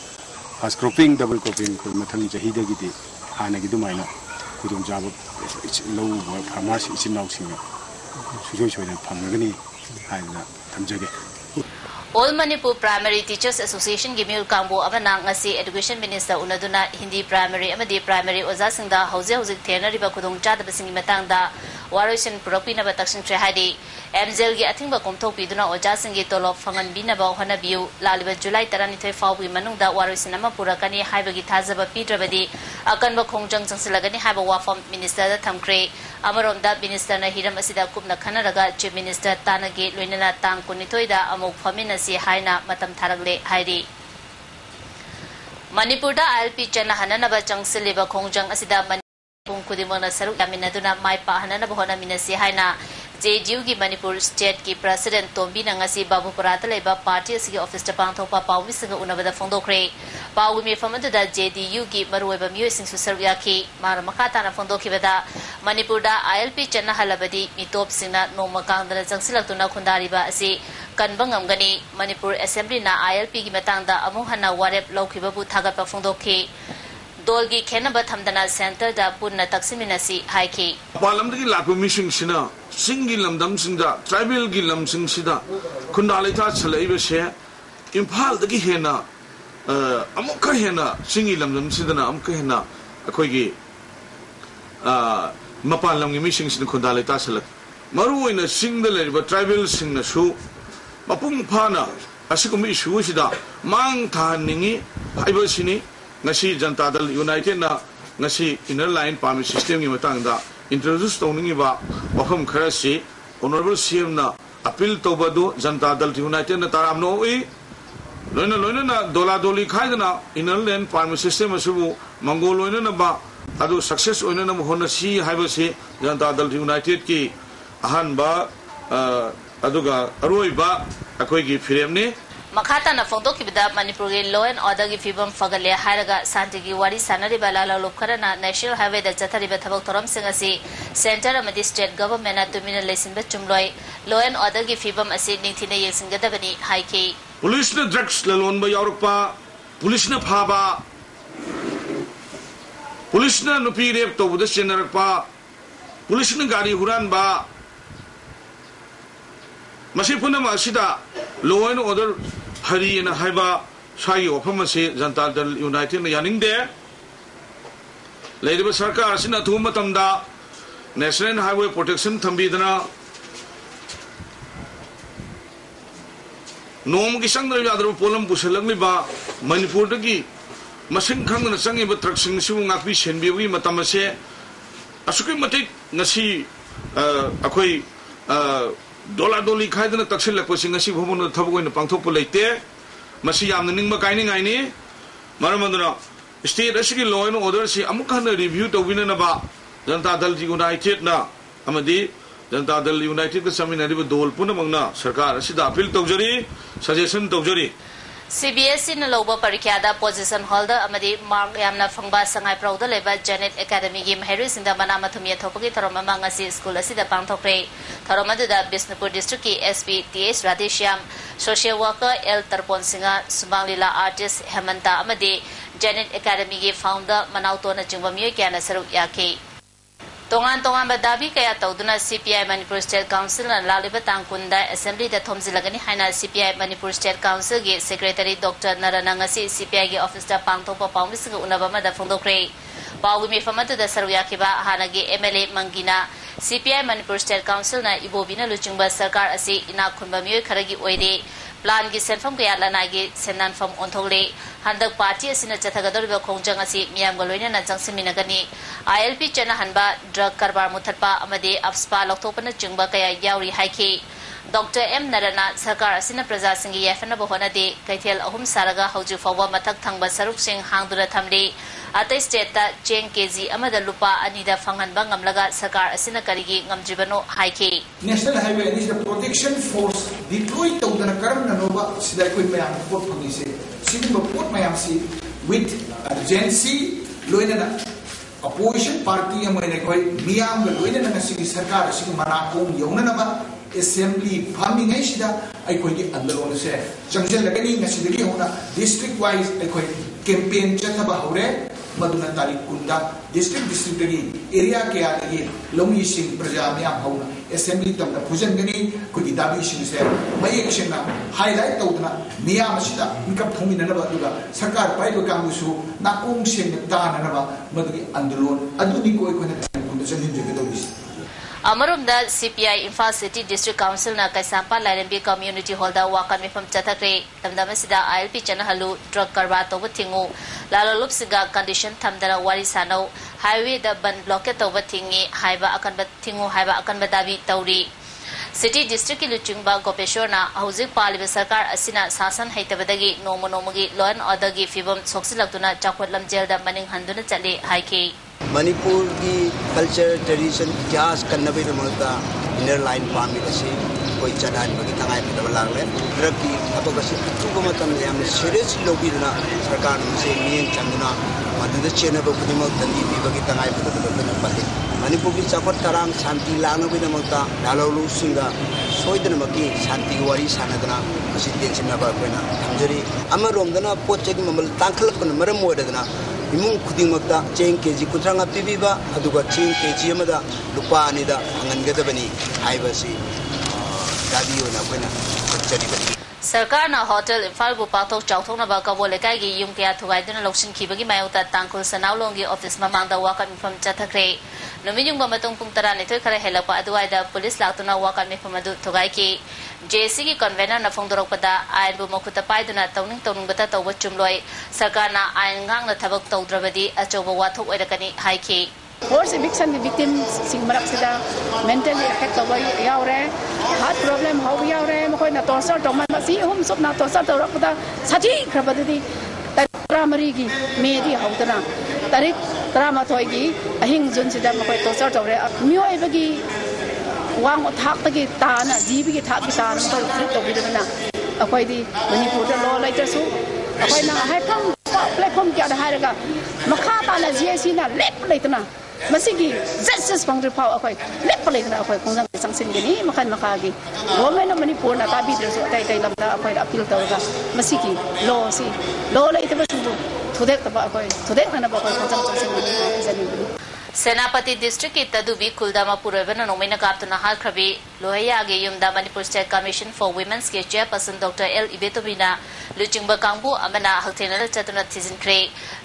ꯐꯥꯁ 크로핑 더블 크로핑 그 마탕기 저희덕이디 하나기도 마이나 그동 잡업 로우 뭐, 파마시 이신 나오시면 수조쇼에 방문이 하나 담적에. All Manipur Primary Teachers Association gimil kangbo amana ngasi uh, Education Minister unaduna Hindi Primary. Amadi Primary. Oza singda hauze hauze thena riba kudong cha da basingi matangda waroisen purakpi na bataksin tre hadi MZL gi athingba komthok piduna oza singi tolop phangan bina ba hona biu laliba July 19 fawi manungda waroisen ama purakani haibagi thazaba pidrabadi akan ba khong jang chang silagani ha ba from minister da thamkre amarom da minister na hiram asida kumna khana raga chief minister tanage loinana tang kunitoi da amok phamina si haina matam tharangle hairi. Manipur da ilp chana hanana ba chang siliba khong jang asida manipur kudimona saru yamina duna mai pa hanana bohona minasi haina. Dagi hena amukka hena singi lamdam sidana amukka hena akhoi gi mapal lam gi mishing sina kundalai ta chalak maru oina singda leriba tribal singna su mapung phana asigum issue sida mang tha ningi haiba sini ngasi janta dal united na ngasi inner line permit system gi matang da introduce tawning janta dal united na taram no i loina loina na dola doli khai na inner line permit system asu mangol loina na ba adu success oina na hona si haiba si janta dal united ki introduce तौनीबा मौम खर से ऑनरेबल सी एम अपील तब जनता दल यूनाइटेड तराम दोला दोली खादना इनर लें पार्मी सिस्टम मंगोल अब सक्सेस हों से जनता दल यूनाइटेड की अहम अरब अखोगी फिरमने thabak toram sing asi center amadi state government na tumina lesin be chumloi law and order gi fibam asi ningthina yesing gada bani hai ki police na drugs lalon ba yauruk pa police na pha ba police na nupi rep to buda senarak pa police na gari huran ba ꯃꯁꯤ ꯄꯨꯝꯅꯃꯛ ꯑꯁꯤꯗ ꯂꯣ ꯑꯦꯟ ꯑꯣꯔꯗꯔ ꯐꯔꯤꯅ ꯍꯥꯏꯕ ꯁ꯭ꯋꯥꯏꯒꯤ ꯋꯥꯐꯝ ꯑꯁꯤ ꯖꯅꯇꯥ ꯗꯜ ꯌꯨꯅꯥꯏꯇꯦꯗꯅ ꯌꯥꯅꯤꯡꯗꯦ ꯂꯩꯔꯤꯕ ꯁꯔꯀꯥꯔ ꯑꯁꯤꯅ ꯑꯊꯨꯕ ꯃꯇꯝꯗ ꯅꯦꯁꯅꯦꯜ ꯍꯥꯏꯋꯦ ꯄ꯭ꯔꯣꯇꯦꯛꯁꯟ ꯊꯝꯕꯤꯗꯨꯅ ꯅꯣꯡꯃꯒꯤ ꯆꯪꯗ꯭ꯔꯕ ꯌꯥꯗ꯭ꯔꯕ ꯄꯣꯠꯂꯝ ꯄꯨꯁꯤꯜꯂꯛꯂꯤꯕ ꯃꯅꯤꯄꯨꯔꯗꯒꯤ ꯃꯁꯤꯡ ꯈꯪꯗꯅ ꯆꯪꯉꯤꯕ ꯇ꯭ꯔꯛꯁꯤꯡ ꯑꯁꯤꯕꯨ ꯉꯥꯛꯄꯤ ꯁꯦꯟꯕꯤꯕꯒꯤ ꯃꯇꯝ ꯑꯁꯦ ꯑꯁꯨꯛꯀꯤ ꯃꯇꯤꯛ ꯉꯁꯤ ꯑꯩꯈꯣꯏ dollar dolly khai dana taksil lak pasing ngasi bhobon thab ko ina pangthok po leite masi yam na ningma kai ni ngai ni maram anduna state asigi law and order si amuk han review to win na ba Janata Dal United ना अमदी जनता दल यूनाइटेड के समिनारी दौलपुर मंगना सरकार अपील तौजरी सजेशन तौजरी CBSC lobo parikyada position holder amadi mark yamna phangba sangai proud leba janet academy gim harris sinda mana mathumiya thopagi thoroma mangasi school asi da pangthokre thoroma da bisnupur district ki sbts radeshyam social worker El tarpon singa subanglila artist hemanta amadi janet academy gi founder manautona chingwamiya kyana saru yakhe Tongan tongan badabi kaya tau duna CPI Manipur State Council dan lali batang assembly da thomzi haina CPI Manipur State Council ge secretary Dr Narana Ngasi CPI ge office da pangtong pa pawmis ge unabama da fundokrei MLA Mangina CPI Manipur State Council na ibobina luchungba sarkar asi ina khunba miyoy kharagi oide plan gi senfam kaya lanagi senan fam onthole handak party asina chathagdor khongjang asi miyam galoina na jangsiminagani ILP chana hanba drug karbar muthatpa amade afspa loktopana chungba kaya yauri haiki Dr. M. Narana Sarkar asina praja doctor M नरना सरकार प्रजा येफनब हे कई अहम सारग हज फाव मथक थब सरु हादू थमी अत स्टेट चें के जी लुप अनीद फंगल सरकार कई गमजीबनो अपोजिशन पार्टी मैं सरकार मना कौन यौन assembly farming ai sida ai koi gi andalon se changjel lagani ngasi dagi hona district wise ai koi campaign chathaba hore maduna tarik kunda district district dagi area ke adagi lomi sing praja myam hona assembly tam da pujan gani koi gi dabi sing se mai action na highlight tawdana miyam sida mikap thomi na ba duga sarkar pai ba kamu su na ong sing अमरुमदा CPI Imphal city district council ना कैसांपा लाइरंबी कम्युनिटी हॉल दा वाकन मिफम चथक्रे तमदम सिदा आईएलपी चनहलु ट्रक करवा तोब थिंगु लालोलुप सिगा कंडीशन थमदरा वारी सानो। हाईवे दा बन ब्लॉकेट तोब थिंगी हाइबा अकनबा थिंगु हाइबा अकनबा दाबी तौरी। सिटी डिस्ट्रिक्ट की लुचिंगबा गोपेश्वरना हौजिक पालिबा सरकार असिना शासन हैतबदगी नोमो नोमगी लॉ एंड ऑर्डर की फिबम सोक्सिलक्तुना चाखवत लमजेल दा मनिंग हंदुना चले हाइके। मणिपुर की कल्चर ट्रेडिशन इतिहास कन्नबी मगता इनर लाइन पामी कसी कोई चनान बगी तंगाई फदब लागले ड्रग की अतो कसी अथुब मतम याम सीरियस लोबीदना सरकार से मियन चंदना मदद चेनब 이문 쿠딩먹다 쟁케지 쿠트랑아 비비바 아두가 쟁케지 여마다 루파 아니다 안간가다 보니 아이버시 라디오나 보나 거짜리 ना होटल इम्फाल बु पाथोक चाउथोनबा कबो लेकाई गी युम कया थुगाइदुना लौसिन खिबगी मायोता तांकुल सनावलोंगी ऑफ़िस ममांगदा वाकन मिफम चथखरे नुमियुंग मतुंग पुंग तरा निथोय खरे हेलपा अदुवाइदा पुलिस लाक्तुना वाकन मिफम अदु थुगाई की जेसी की कन्वेनर ना फोंदोरकपदा आयन बु मखुता पाइदुना तौनिंग तौनिंगबता तौब चुमलोय सरकार ना आयन गांगना थबक तौद्रबदी अचौबा वाथोक ओइरकनी हाइकी Force eviction the victim sing marak sida mentally affect to boy yaure heart problem how yaure mo koi na torture to man si hum sop na torture to rak da saji khrabadi di primary gi me di how tana tarik trama thoi gi ahing jun sida mo koi torture to re myo ai bagi wang thak ta gi ta na jibi gi thak gi ta na to treat to bi da na akwai di manipur da law lai ta su akwai na hai kam platform kya da hai ga makha ta na GSC na lep lai ta na masigi zesis pang ripaw ako'y lipalay na ako kung lang isang sin gani makan makagi woman na manipo na tabi dito so tay tay lang na ako appeal daw ka masigi lo si. Lo la ito ba sumbo tudek na ba tudek na ba ako kung lang isang sin gani Senapati district की तदुबी खुलदा पुरबन नोमिन काप्तुना हाखरबी लोहयागे युमदा Manipur state commission for women's के चेयरपर्सन डॉक्टर एल इबेतोबिना लुचिंग कांगबू, अमना हल्थेनल चतुना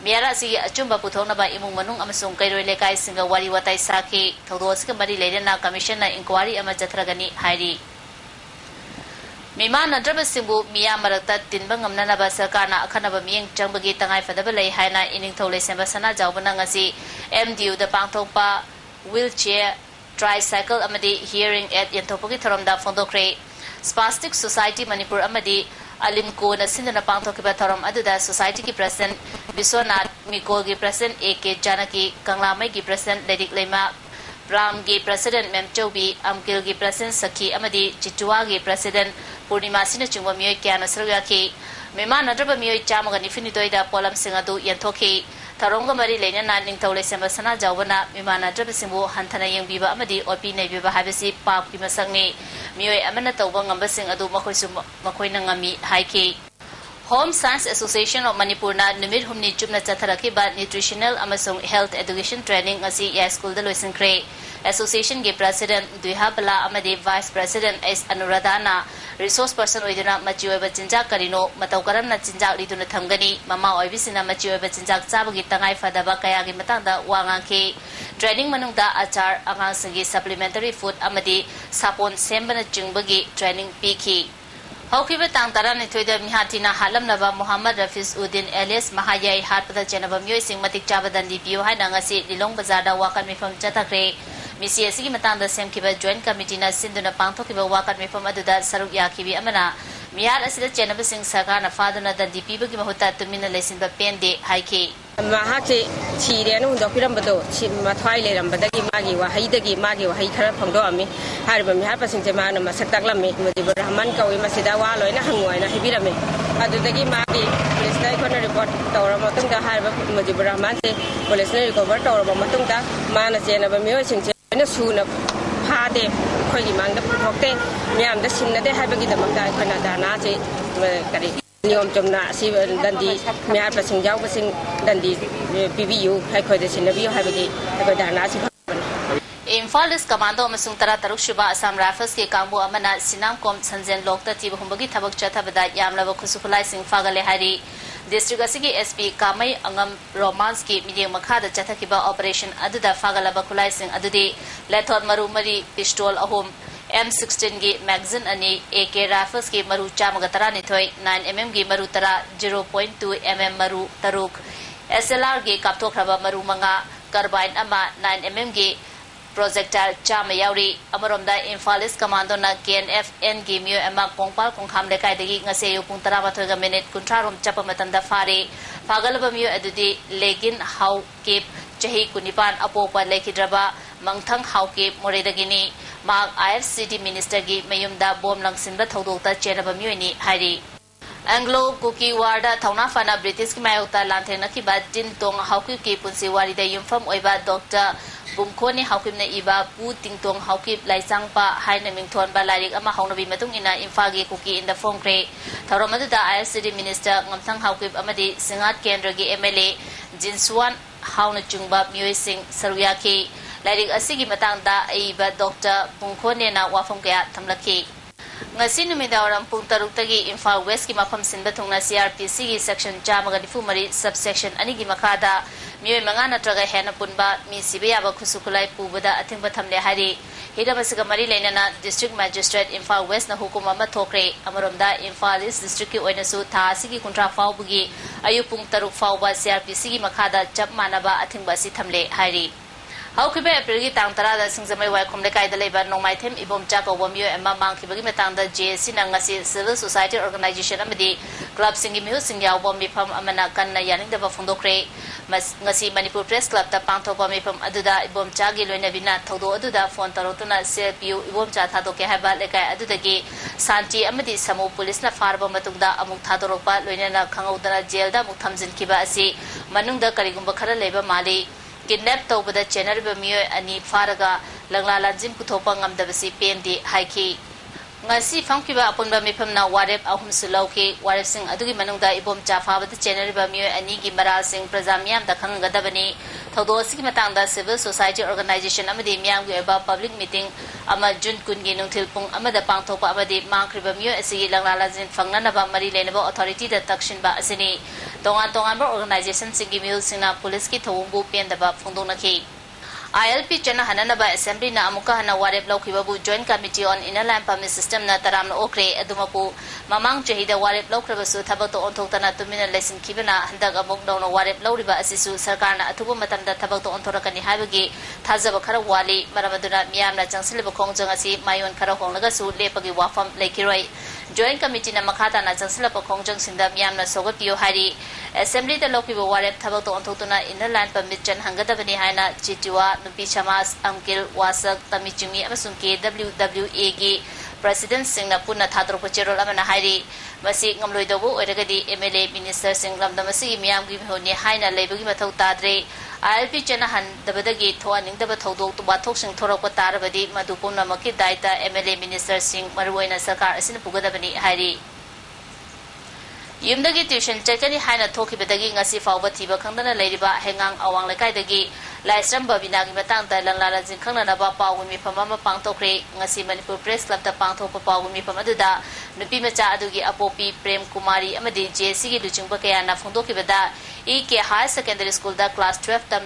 मियारा सिगी अचुंबा पुथोनबा मरी मनुंग अमसुंग कैरोय लेकाय Mimana drama simbu miam berita tin bangam nana basa kana akan abah mieng jang bagi tengai fada belai hai na ining thole sembah sana jawab naga si M D U de pang wheelchair tricycle amadi hearing aid yang topu kita ramda spastic society manipur amadi alim ko nasi nana pang topa kita society ki present biso nat mikol ki present ek janaki kanglamai ki present dedik lema Bramgi President Memchobi Amgilgi President Saki Amadi Jituagi President Purnima Sinachungwa Miyoi Kiano Sruyaki Mema Nadraba Miyoi Chamaga Nifinitoida Polam Singadu Yantoki Taronga Mari Lenya Na Ningtawle Semba Sana Jawbana Mema Nadraba Singbu Hantana Yengbiba Amadi Opi Naibiba Habisi Paap Kimasakni Miyoi Amana Tawba Ngamba Singadu Makhoi Su Makhoi Nangami Haiki home science association of Manipur नुमित हुमनी चुपना चथरखिबा nutritional health education training school the लोइसिंख्रे एसोसिएशन के प्रेसिडेंट दुहा बला अमदी वाइस प्रेसिडेंट एस अनुराधाना रिसोर्स पर्सन ओइदुना मची ओइबा चिंजाक करिनो मतौ करमना चिंजाक लिदुना थमगनी ममा ओइबिसिना मची ओइबा चिंजाक चाबगी तंगाई फदबा कयागी ट्रेनिंग आचार आगांसंगी सप्लीमेंटरी फ़ूड सापोन सेंबना ཁྱི ཕྱད དང དར ནི ཐོས དེ མི ཧ ན ཧ ནབ མོ함མ་ད རཕིས ཨུ딘 ཨལེས མ ཧ ཡ ཧ པ ད ཅན ནབ མ ཡོ སིང མ ཏིག ཅབ དན ལི ཕིོ ཧ ན ང སི ལི ལོང བཟ་ད ཝ ཁ མི ཕམ ཅ ཐ ཁྲེ མི སི ཡ སི གི མ ཏང ད སེམ ཁི བ ཇོཨན ཁ མི ཏི ན སིན ན པང ཐོ ཁི བ ཝ ཁ མི ཕམ ཨ་ད ད སར ཡ ཁི བི ཨ་མ ན ꯃꯤꯌꯥꯔ ꯑꯁꯤꯗ ꯆꯦꯟꯅꯕꯁꯤꯡ ꯁꯔꯀꯥꯔꯅ ꯐꯥꯗꯨꯅ ꯗꯟꯗꯤ ꯄꯤꯕꯒꯤ ꯃꯍꯨꯠꯇ ꯇꯨꯃꯤꯟꯅ ꯂꯩꯁꯤꯟꯕ ꯄꯦꯟꯗꯦ ꯍꯥꯏꯈꯤ ꯃꯍꯥꯛꯁꯦ ꯁꯤꯔꯦꯅ ꯍꯨꯟꯗꯣꯛꯄꯤꯔꯝꯕꯗꯣ ꯃꯊ꯭ꯋꯥꯏ ꯂꯩꯔꯝꯕꯗꯒꯤ ꯃꯥꯒꯤ ꯋꯥꯍꯩꯗꯒꯤ ꯃꯥꯒꯤ ꯋꯥꯍꯩ ꯈꯔ ꯐꯣꯡꯗꯣꯛꯑꯝꯃꯤ ꯍꯥꯏꯔꯤꯕ ꯃꯤꯍꯥꯠꯄꯁꯤꯡꯁꯦ ꯃꯥꯅ ꯃꯁꯛ ꯇꯥꯛꯂꯝꯃꯤ ꯃꯨꯖꯤꯕꯨꯔ ꯔꯍꯃꯟ ꯀꯧꯏ ꯃꯁꯤꯗ ꯋꯥ ꯂꯣꯏꯅ ꯍꯪꯉꯨ ꯍꯥꯏꯅ ꯍꯥꯏꯕꯤꯔꯝꯃꯤ ꯑꯗꯨꯗꯒꯤ ꯃꯥꯒꯤ ꯄꯨꯂꯤꯁꯅ ꯑꯩꯈꯣꯏꯅ ꯔꯤꯄꯣꯔꯠ ꯇꯧꯔꯕ ꯃꯇꯨꯡꯗ ꯍꯥꯏꯔꯤꯕ ꯃꯨꯖꯤꯕꯨꯔ ꯔꯍꯃꯟꯁꯦ ꯄꯨꯂꯤꯁꯅ ꯔꯤꯀꯣꯚꯔ ꯇꯧꯔꯕ ꯃꯇꯨꯡꯗ ꯃꯥꯅ ꯆꯦꯟꯅꯕ ꯃꯤꯑꯣꯏꯁꯤꯡꯁꯦ ꯂꯣꯏꯅ ꯁꯨꯅ फादे अखोई मांग पुथोते मैम सिंगदे है से करी नियम चुना दंडी से इम्फाल इस कमांडो तरह तरा तरुक शुबा असम राइफल्स के कांबो अमना सिनाम कोम संजेन लोकता तीब हुंबगी थबक चथबदा यामला वखुसुखलाई फागले हरी डिस्ट्रिक्ट असिगी एसपी कामई अंगम रोमांस की ऑपरेशन अदुदा फागलब खुलाई सिंह अदुदी लेथोन मरु मरी पिस्टोल अहोम एम सिक्सटीन की मैगजीन अनी ए के राइफल्स की मरु चामग तरा निथोई नाइन एम एम की मरु तरा zero point two M M मरु तरुक एस एल आर की कापथोख्रबा मरु मंगा कार्बाइन नाइन एम एम की प्रोजेक्टर चामी अमरम इम्फा इस कमांडो न के एन एफ़ एन की मू एम कौपाल कौखाम लेकिन तरह मिनट कंथ्राम चप फारी फागल मू अगिन हाउ की चाह कुपान अपोप लेखिद्रब मंथ हाउ की मोरदगी आई एफ़ सिटी मिनीस्टर की मयम बोम लंगद चेब मूनी एंग्लो कुकी वार्ड थौना फना ब्रिटिश की मायौता लाथेनखी टीन तों हाउक्यू की पुसी वारीद यूफम डॉक्टर बुमखोनी हाउकिमना इबा पु तिंगतोंग हाउकिप लाइचांगपा हाइना मिंगथोनबा लारिक अमा हाउनबी मतुंग इना इम्फागी कुकी इन द फोंग्रे थौरम अदुदा आईएससीडी मिनिस्टर ngамथांग हाउकिप अमदी सिंगात केंद्र की एमएलए जिनसवान हाउन चुंगबा मियोय सिंह सरुयाकी लारिक असिगी मतंगदा अइबा डॉक्टर बुमखोनेना वाफम कया थमलकी ngasi numidawaram pung taruk-tagi Imphal West ki mafam sinba thungna CRPC ki section chamaga nifu mari subsection ani gi makada miyoi manga natraga hena punba mi sibe yaba khusukulai pubada athingba thamle hari basiga mari leinana district magistrate Imphal West na hukum ama thokre amaromda Imphal East district ki oina su tha asigi kuntra fawbugi ayu pung taruk fawba CRPC ki makada chap manaba athingba si thamle hari ꯍꯧꯈꯤꯕ ꯑꯦꯄ꯭ꯔꯤꯜꯒꯤ ꯇꯥꯡ ꯇꯔꯥꯗ ꯁꯤꯡꯖꯃꯩ ꯋꯥꯏꯈꯣꯝ ꯂꯩꯀꯥꯏꯗ ꯂꯩꯕ ꯅꯣꯡꯃꯥꯏꯊꯦꯝ ꯏꯕꯣꯝꯆꯥ ꯀꯧꯕ ꯃꯤꯑꯣꯏ ꯑꯃ ꯃꯥꯡꯈꯤꯕꯒꯤ ꯃꯇꯥꯡꯗ ꯖꯦ ꯑꯦꯁꯤꯅ ꯉꯁꯤ ꯁꯤꯚꯤꯜ ꯁꯣꯁꯥꯏꯇꯤ ꯑꯣꯔꯒꯅꯥꯏꯖꯦꯁꯟ ꯑꯃꯗꯤ ꯀ꯭ꯂꯕꯁꯤꯡꯒꯤ ꯃꯤꯍꯨꯠꯁꯤꯡ ꯌꯥꯎꯕ ꯃꯤꯐꯝ ꯑꯃꯅ ꯀꯟꯅ ꯌꯥꯅꯤꯡꯗꯕ ꯐꯣꯡꯗꯣꯛꯈ꯭ꯔꯦ ꯉꯁꯤ ꯃꯅꯤꯄꯨꯔ ꯄ꯭ꯔꯦꯁ ꯀ꯭ꯂꯕꯇ ꯄꯥꯡꯊꯣꯛꯄ ꯃꯤꯐꯝ ꯑꯗꯨꯗ ꯏꯕꯣꯝꯆꯥꯒꯤ ꯂꯣꯏꯅꯕꯤꯅ ꯊꯧꯗꯣꯛ ꯑꯗꯨꯗ ꯐꯣꯟ ꯇꯧꯔꯛꯇꯨꯅ ꯁꯦꯜ ꯄꯤꯌꯨ ꯏꯕꯣꯝꯆꯥ ꯊꯥꯗꯣꯛꯀꯦ ꯍꯥꯏꯕ ꯂꯩꯀꯥꯏ ꯑꯗꯨꯗꯒꯤ ꯁꯥꯟꯇꯤ ꯑꯃꯗꯤ ꯁꯃꯨ ꯄꯨꯂꯤꯁꯅ ꯐꯥꯔꯕ ꯃꯇꯨꯡꯗ ꯑꯃꯨꯛ ꯊꯥꯗꯣꯔꯛꯄ ꯂꯣꯏꯅꯅ ꯈꯪꯍꯧꯗꯅ ꯖꯦꯜꯗ ꯑꯃꯨꯛ ꯊꯝꯖꯤꯟꯈꯤꯕ ꯑꯁꯤ ꯃꯅꯨꯡꯗ ꯀꯔꯤꯒꯨꯝꯕ ꯈꯔ ꯂꯩꯕ ꯃꯥꯜꯂꯤ kidnap tawbada chenar ba miyo ani faraga langla lanjim ku thopa ngam da basi PMD haiki ngasi phangki ba apun ba mipham na warep ahum sulau ke warep sing adugi manung da ibom cha fa ba chenar ba miyo ani gi mara sing prajamyam da khang ga da bani thodo sik matang da civil society organization amade miyam ge ba public meeting ama jun kun gi nong thil pung amada pang thopa amade mang khriba miyo asi langla lanjim phangna na ba mari le na ba authority da takshin ba asini ꯇꯣꯉꯥꯟ-ꯇꯣꯉꯥꯟꯕ ꯑꯣꯔꯒꯅꯥꯏꯖꯦꯁꯟꯁꯤꯡꯒꯤ ꯃꯤꯍꯨꯠꯁꯤꯡꯅ ꯄꯨꯂꯤꯁꯀꯤ ꯊꯧꯑꯣꯡꯕꯨ ꯄꯦꯟꯗꯕ ꯐꯣꯡꯗꯣꯛꯅꯈꯤ ILP ꯆꯅ ꯍꯅꯅꯕ ꯑꯦꯁꯦꯝꯕ꯭ꯂꯤꯅ ꯑꯃꯨꯛꯀ ꯍꯟꯅ ꯋꯥꯔꯦꯞ ꯂꯧꯈꯤꯕꯕꯨ joint committee on inner line permit ꯁꯤꯁꯇꯝꯅ ꯇꯔꯥꯝꯅ ꯑꯣꯛꯈ꯭ꯔꯦ ꯑꯗꯨꯃꯛꯄꯨ ꯃꯃꯥꯡ ꯆꯍꯤꯗ ꯋꯥꯔꯦꯞ ꯂꯧꯈ꯭ꯔꯕꯁꯨ ꯊꯕꯛꯇ ꯑꯣꯟꯊꯣꯛꯇꯅ ꯇꯨꯃꯤꯟꯅ ꯂꯩꯁꯤꯟꯈꯤꯕꯅ ꯍꯟꯗꯛ ꯑꯃꯨꯛ ꯅꯧꯅ ꯋꯥꯔꯦꯞ ꯂꯧꯔꯤꯕ ꯑꯁꯤꯁꯨ ꯁꯔꯀꯥꯔꯅ ꯑꯊꯨꯕ ꯃꯇꯝꯗ ꯊꯕꯛꯇ ꯑꯣꯟꯊꯣꯔꯛꯀꯅꯤ ꯍꯥꯏꯕꯒꯤ ꯊꯥꯖꯕ ꯈꯔ ꯋꯥꯠꯂꯤ ꯃꯔꯝ ꯑꯗꯨꯅ ꯃꯤꯌꯥꯝꯅ ꯆꯪꯁꯤꯜꯂꯤꯕ ꯈꯣꯡꯖꯪ ꯑꯁꯤ ꯃꯥꯌꯣꯟ ꯈꯔ ꯍꯣꯡꯂꯒꯁꯨ ꯂꯦꯞꯄꯒꯤ ꯋꯥꯐꯝ ꯂꯩꯈꯤꯔꯣꯏ joint committee na makata na chansila pa khong sinda miyam na sogo piyo hari. Assembly da loki bo warep thabak to onthok to na inner line permit chan hangada bani hai na chitiwa nupi chamas amkil wasak tamichumi amasung kwwa president singna punna thadro ko cherol amana hairi masi ngamloi dobu oiragadi MLA minister singlam damasi miyam gi honi haina lebugi mathau tadre. ILP chana han dabadagi thoa ning daba thodok tu bathok sing thorok ko tarabadi madu punna maki daita MLA minister sing marwoina sarkar asin pugadabani hairi jing khangna na ba pawu mi phama ma pang tokre ngasi manipur press club ta pang thok pa pawu mi phama du da nupi macha adu gi apopi prem kumari amadi jc gi luching ba kaya na phungdo ki bada e ke high secondary school da class 12 tam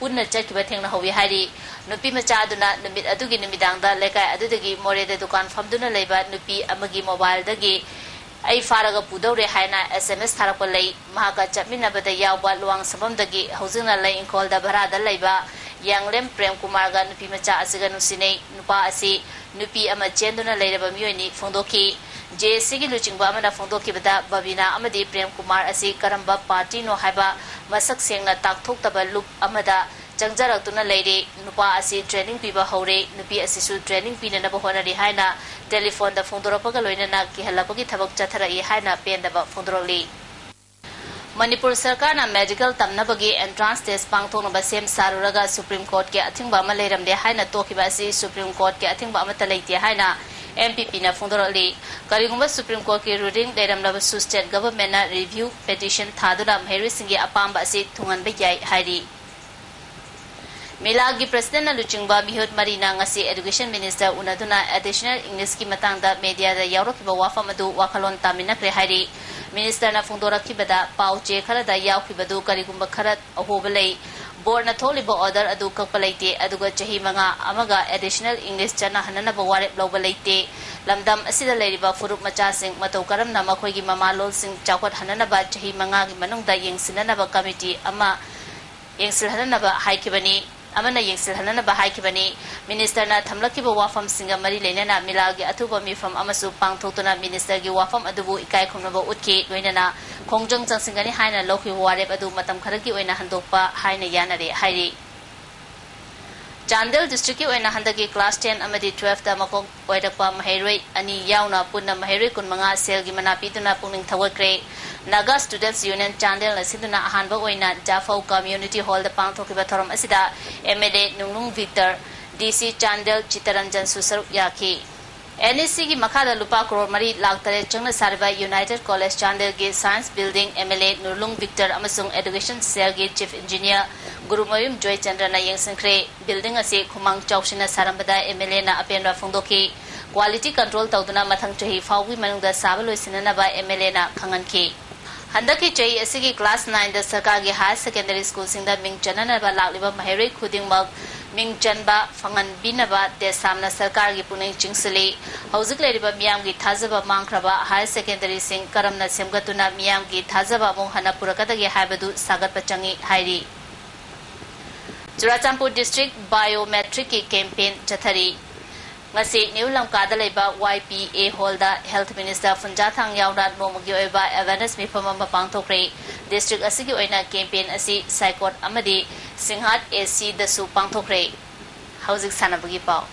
unna chat ba thengna howi hari nupi macha duna numit adugi numidang da lekai adudagi more de dukan pham duna leiba nupi amagi mobile dagi ai faraga pudau re haina sms thara ko lei maha ka chapmina bada yaw ba luang sabam dagi hozina lei in call da bara da leiba yanglem prem kumar ga nupi macha asiga nusine nupa asi nupi ama chenduna leiraba myoni phondoki JSC gi luchingba amana phongdoki bada babina amadi prem kumar asi karamba party no haiba masak sengna takthok taba loop amada ꯆꯪꯖꯔꯛꯇꯨꯅ ꯂꯩꯔꯦ ꯅꯨꯄꯥ ꯑꯁꯤ ꯇ꯭ꯔꯦꯅꯤꯡ ꯄꯤꯕ ꯍꯧꯔꯦ ꯅꯨꯄꯤ ꯑꯁꯤꯁꯨ ꯇ꯭ꯔꯦꯅꯤꯡ ꯄꯤꯅꯅꯕ ꯍꯣꯠꯅꯔꯤ ꯍꯥꯏꯅ ꯇꯦꯂꯤꯐꯣꯟꯗ ꯐꯣꯡꯗꯣꯔꯛꯄꯒ ꯂꯣꯏꯅꯅ ꯀꯤꯍꯜꯂꯛꯄꯒꯤ ꯊꯕꯛ ꯆꯠꯊꯔꯛꯏ ꯍꯥꯏꯅ ꯄꯦꯟꯗꯕ ꯐꯣꯡꯗꯣꯔꯛꯂꯤ ꯃꯅꯤꯄꯨꯔ ꯁꯔꯀꯥꯔꯅ ꯃꯦꯗꯤꯀꯦꯜ ꯇꯝꯅꯕꯒꯤ ꯑꯦꯟꯇ꯭ꯔꯥꯟꯁ ꯇꯦꯁ ꯄꯥꯡꯊꯣꯛꯅꯕ ꯁꯦꯝ ꯁꯥꯔꯨꯔꯒ ꯁꯨꯄ꯭ꯔꯤꯝ ꯀꯣꯔꯠꯀꯤ ꯑꯊꯤꯡꯕ ꯑꯃ ꯂꯩꯔꯝꯗꯦ ꯍꯥꯏꯅ ꯇꯣꯛꯈꯤꯕ ꯑꯁꯤ ꯁꯨꯄ꯭ꯔꯤꯝ ꯀꯣꯔꯠꯀꯤ ꯑꯊꯤꯡꯕ ꯑꯃꯠꯇ ꯂꯩꯇꯦ एमपीपीना फोंदोरली करिगुम्बा सुप्रीम कोर्ट की रूलिंग लेरमलबसु स्टेट गवर्नमेंटना रिव्यू पिटिशन थादुना महेरिसिंगे अपाम्बा असे थुंगनबा याई हाइरी मेला की प्रेसिडेंट लुचिंगबा मिहुत मरीना ngasi education minister unaduna additional english ki matangda media da yaurokiba wafam adu wakhalon tamina kre hairi minister na phungdora khibada pau che khara da yaukibadu karigumba khara ahobalei chana hanana ba warep loba leite lamdam asida leiriba furup macha sing matau karam na makhoi gi mama lol sing ꯑꯃꯅ ꯌꯦꯡꯁꯤꯜꯍꯟꯅꯕ ꯍꯥꯏꯈꯤꯕꯅꯤ ꯃꯤꯅꯤꯁꯇꯔꯅ ꯊꯝꯂꯛꯈꯤꯕ ꯋꯥꯐꯝꯁꯤꯡꯒ ꯃꯔꯤ ꯂꯩꯅꯅ ꯃꯤꯂꯥꯒꯤ ꯑꯊꯨꯕ ꯃꯤꯐꯝ ꯑꯃꯁꯨ ꯄꯥꯡꯊꯣꯛꯇꯨꯅ ꯃꯤꯅꯤꯁꯇꯔꯒꯤ ꯋꯥꯐꯝ ꯑꯗꯨꯕꯨ ꯏꯀꯥꯏ ꯈꯨꯝꯅꯕ ꯎꯠꯈꯤ ꯂꯣꯏꯅꯅ ꯈꯣꯡꯖꯪ ꯆꯪꯁꯤꯟꯒꯅꯤ ꯍꯥꯏꯅ ꯂꯧꯈꯤꯕ ꯋꯥꯔꯦꯞ ꯑꯗꯨ ꯃꯇꯝ ꯈꯔꯒꯤ ꯑꯣꯏꯅ ꯍꯟꯗꯣꯛꯄ ꯍꯥꯏꯅ ꯌꯥꯅꯔꯦ ꯍꯥꯏꯔꯤ minister gi wafam adubu ikai khumnaba utki loinana khongjong changsingani haina lokhi warep adu matam kharagi oina handokpa haina yanare hairi Chandel district की ओइना हंदगी क्लास 10 अमदी 12 दा मकोक ओइरकपा महेरोय अनि याउना पुन्ना महेरोय कुनमंगा cell gi mana pituna pungning thawakre NEC की मखादा लुपा करोड़ मरी लाख तरह चंगना सारबा यूनाइटेड कॉलेज चांदेल के science building MLA नुरलुंग Victor education cell के chief engineer Gurumayum Joy Chandra ना यंगसंख्रे बिल्डिंग असे खुमांग चौसिना सारंबदा एमएलए ना अपेनवा फोंदोकी क्वालिटी कंट्रोल तौदना मथंग चही फाउगी मनुंगदा साबा लोइसिननबा एमएलए ना खंगनकी क्लास 9 द सरकार के हायर सेकेंडरी स्कूल मिंग चननबा लाक्लिबा महेरे खुदिंगमक मिंग चनबा फंगन बिनबा देसामना सरकार की पुने मियाम की थाजबा मांगख्रबा हायर सेकेंडरी सिंग करमना सेमगतुना थाजबा सागत पचंगी हाइरी चुराचांपुर डिस्ट्रिक्ट बायोमेट्रिक की कैंपेन चथरी ngasi new lamkada leba YPA hall da health minister funjathang yauna nomugi oiba awareness mi phama ma pangthokre district asigi oina campaign asi psychot amadi singhat AC da su pangthokre hauzik sanabagi pau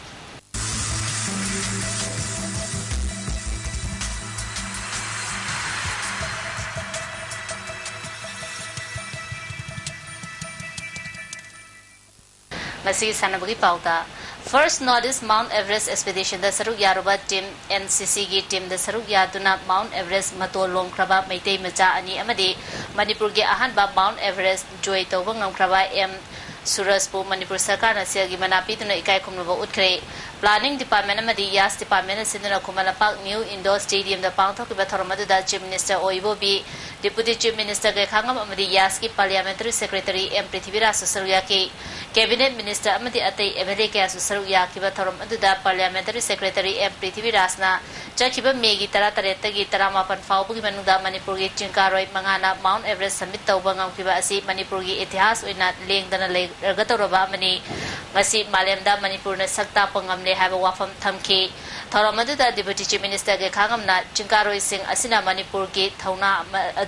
ngasi sanabagi pau da First Northeast Mount Everest Expedition da saruk yaruba team NCC gi team da saruk yaduna Mount Everest mato longkraba meitei macha ani amadi Manipur gi ahan ba Mount Everest joy tawba ngamkraba M Suraspu Manipur Sarkar na siya gi manapi tuna ikai kumnuba utkre Planning Department amadi Yas Department sinduna kumalapak New Indoor Stadium da pangthokiba thoramadu da Chief Minister Oibo bi Deputy Chief Minister ke khangam amadi Yaski Parliamentary Secretary M Prithviraj Susaruya ki Cabinet Minister amadi atai MLA ke susaru ya thorom aduda Parliamentary Secretary M Prithvi Rasna chakiba megi tara tareta gi tara mapan manuda Manipur gi chingkaroi mangana Mount Everest summit tawba ngam kiba asi Manipur gi itihas oina lengdana lega tawraba mani ngasi malemda Manipur na sakta pangamle haba wafam thamki thorom aduda Deputy Chief Minister ke khangamna chingkaroi sing asina Manipur gi thauna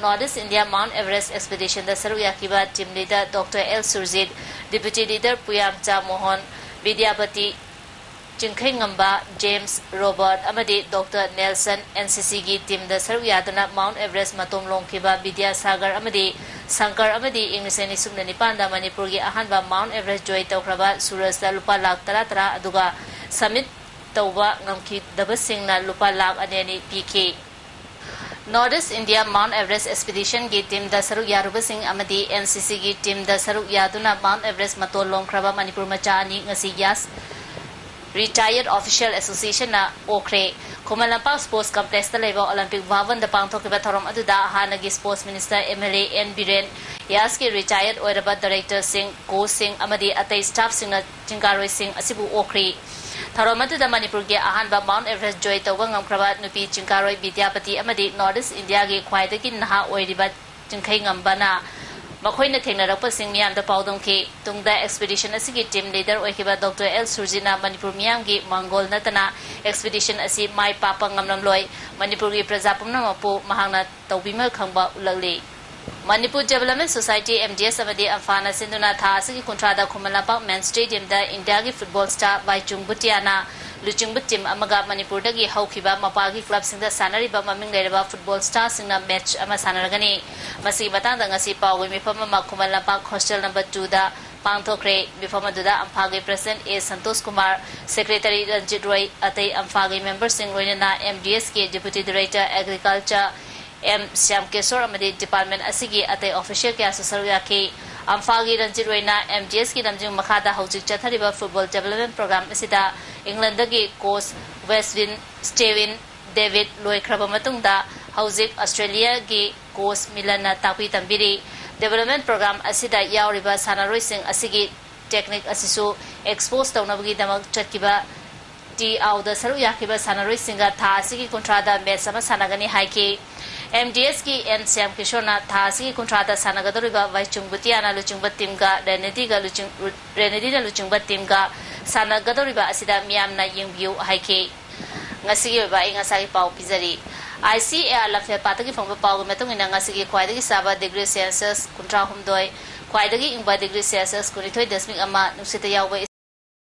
northeast india mount everest expedition da saru yakiba team leader dr l surzid deputy leader puyam cha mohan vidyapati चिंखै Dr Nelson NCC gi team da saru yaduna Mount Everest matom longkiba Vidya Sagar amadi Sankar amadi English ni sumna nipan da Manipur gi ahanba Mount Everest joy tawkraba Suraj da saru yaruba sing amadi NCC gi team da saru yaduna Mount Everest matol longkraba Manipur macha ani ngasi yas Retired Official Association na okre Kumalampak Sports Complex da leba Olympic Bhavan da pangthokiba thorom aduda Tharoma to the Manipur ge ahan ba Mount Everest joy to wangam krabat nupi chingkaroi Vidyapati amadi Northeast India ge khwai de kin ha oi ribat chingkhai ngam bana makhoi na thengna rakpa sing miyam da paudong ke tungda expedition asi ge team leader oi khiba Dr L Surjina Manipur miyam ge Mongol natana expedition asi mai papa ngam nam loi Manipur ge prajapum na mapu mahangna tawbima khangba ulagle Manipur development society M D S ꯑꯃꯗꯤ ꯑꯝꯐꯥꯅ ꯁꯤꯟꯗꯨꯅ ꯊꯥ ꯑꯁꯤꯒꯤ ꯀꯨꯟꯊ꯭ꯔꯥꯗ ꯈꯨꯃꯟ ꯂꯝꯄꯥꯛ ꯃꯦꯟ ꯁ꯭ꯇꯦꯗꯤꯌꯝꯗ ꯏꯟꯗꯤꯌꯥꯒꯤ ꯐꯨꯠꯕꯣꯜ ꯁ꯭ꯇꯥꯔ ꯕꯥꯏꯆꯨꯡ ꯕꯨꯇꯤꯌꯥꯅ ꯂꯨꯆꯤꯡꯕ ꯇꯤꯝ ꯑꯃꯒ ꯃꯅꯤꯄꯨꯔꯗꯒꯤ ꯍꯧꯈꯤꯕ ꯃꯄꯥꯒꯤ ꯀ꯭ꯂꯕꯁꯤꯡꯗ ꯁꯥꯟꯅꯔꯤꯕ ꯃꯃꯤꯡ ꯂꯩꯔꯕ ꯐꯨꯠꯕꯣꯜ ꯁ꯭ꯇꯥꯔꯁꯤꯡꯅ ꯃꯦꯠꯆ ꯑꯃ ꯁꯥꯟꯅꯔꯒꯅꯤ ꯃꯁꯤꯒꯤ ꯃꯇꯥꯡꯗ ꯉꯁꯤ ꯄꯥꯎꯒꯤ ꯃꯤꯐꯝ ꯑꯃ ꯈꯨꯃꯟ ꯂꯝꯄꯥꯛ ꯍꯣꯁꯇꯦꯜ ꯅꯝꯕꯔ ꯇꯨꯗ ꯄꯥꯡꯊꯣꯛꯈ꯭ꯔꯦ ꯃꯤꯐꯝ ꯑꯗꯨꯗ ꯑꯝꯐꯥꯒꯤ ꯄ꯭ꯔꯁꯤꯗꯦꯟꯠ ꯑꯦ ꯁꯟꯇꯣꯁ ꯀꯨꯃꯥꯔ ꯁꯦꯀ꯭ꯔꯦꯇꯔꯤ ꯔꯟꯖꯤꯠ ꯔꯣꯏ ꯑꯇꯩ ꯑꯝꯐꯥꯒꯤ ꯃꯦꯝꯕꯔꯁꯤꯡ ꯂꯣꯏꯅꯅ M D ꯑꯦꯁꯀꯤ ꯗꯦꯄꯨꯇꯤ director agriculture M Shyam Kishore department अतई official क्या सरुक याखी अम्फागी रंजित रोइना एमजीएस की लमजिंग मखादा हौजिक चथरिबा फुटबॉल डेवलपमेंट प्रोग्राम असिदा इंग्लैंड की कोच वेस्टविन स्टेविन डेविड लोइख्रब मतुंगदा हौजिक ऑस्ट्रेलिया की कोच मिलन ताकि तंबिरी डेवलपमेंट प्रोग्राम असिदा यावरिबा सानारोइसिंग असिगी टेक्निक असिसु एक्सपोज तौनबगी दमक चटकिबा टी आउदा सरुक याखिबा सानारोइसिंगा था असिगी कुंट्रादा मैच अमा सानागनी हाइकी MDS ki N Siam Kishore na thasi ki kuntra da sanagadori ba vai chungbutia na luchungba team ga Renedi ga luchung Renedi na luchungba team ga sanagadori ba asida miyam na yingbiu haike. Ngasi ki ba inga sai pau pizari. ICAR lamfe patagi phangba pau me tong ina ngasi ki khwai da ki saba degree Celsius kuntra humdoi. Khwai da ki ingba degree Celsius kunithoi dasmik ama nusita yawba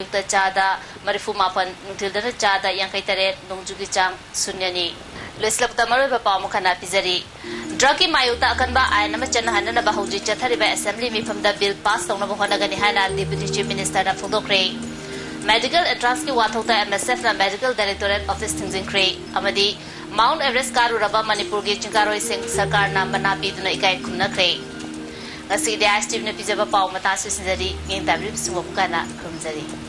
ta cha da marifu mapan nungthil da cha da yang kai tare nongju ki chang sunyani. लोसलबदमर पामुखना पीजरी ड्रग की मायूद अकनब आयन चलना हौजी चथरीब असेंबली मीफम बिल पास तौनब होनगनी डिप्यूटी चीफ मिनिस्टर फोदोखरे मेडिकल एड्रास की वाथौद M S F medical directorate office थिंजिंख्रे mount Everest कारुरब मणिपुर की चिंगारोई सरकार मना पीदन इकाय खुमनख्रे आई एस astim ne पा pau से su sinjari ngeng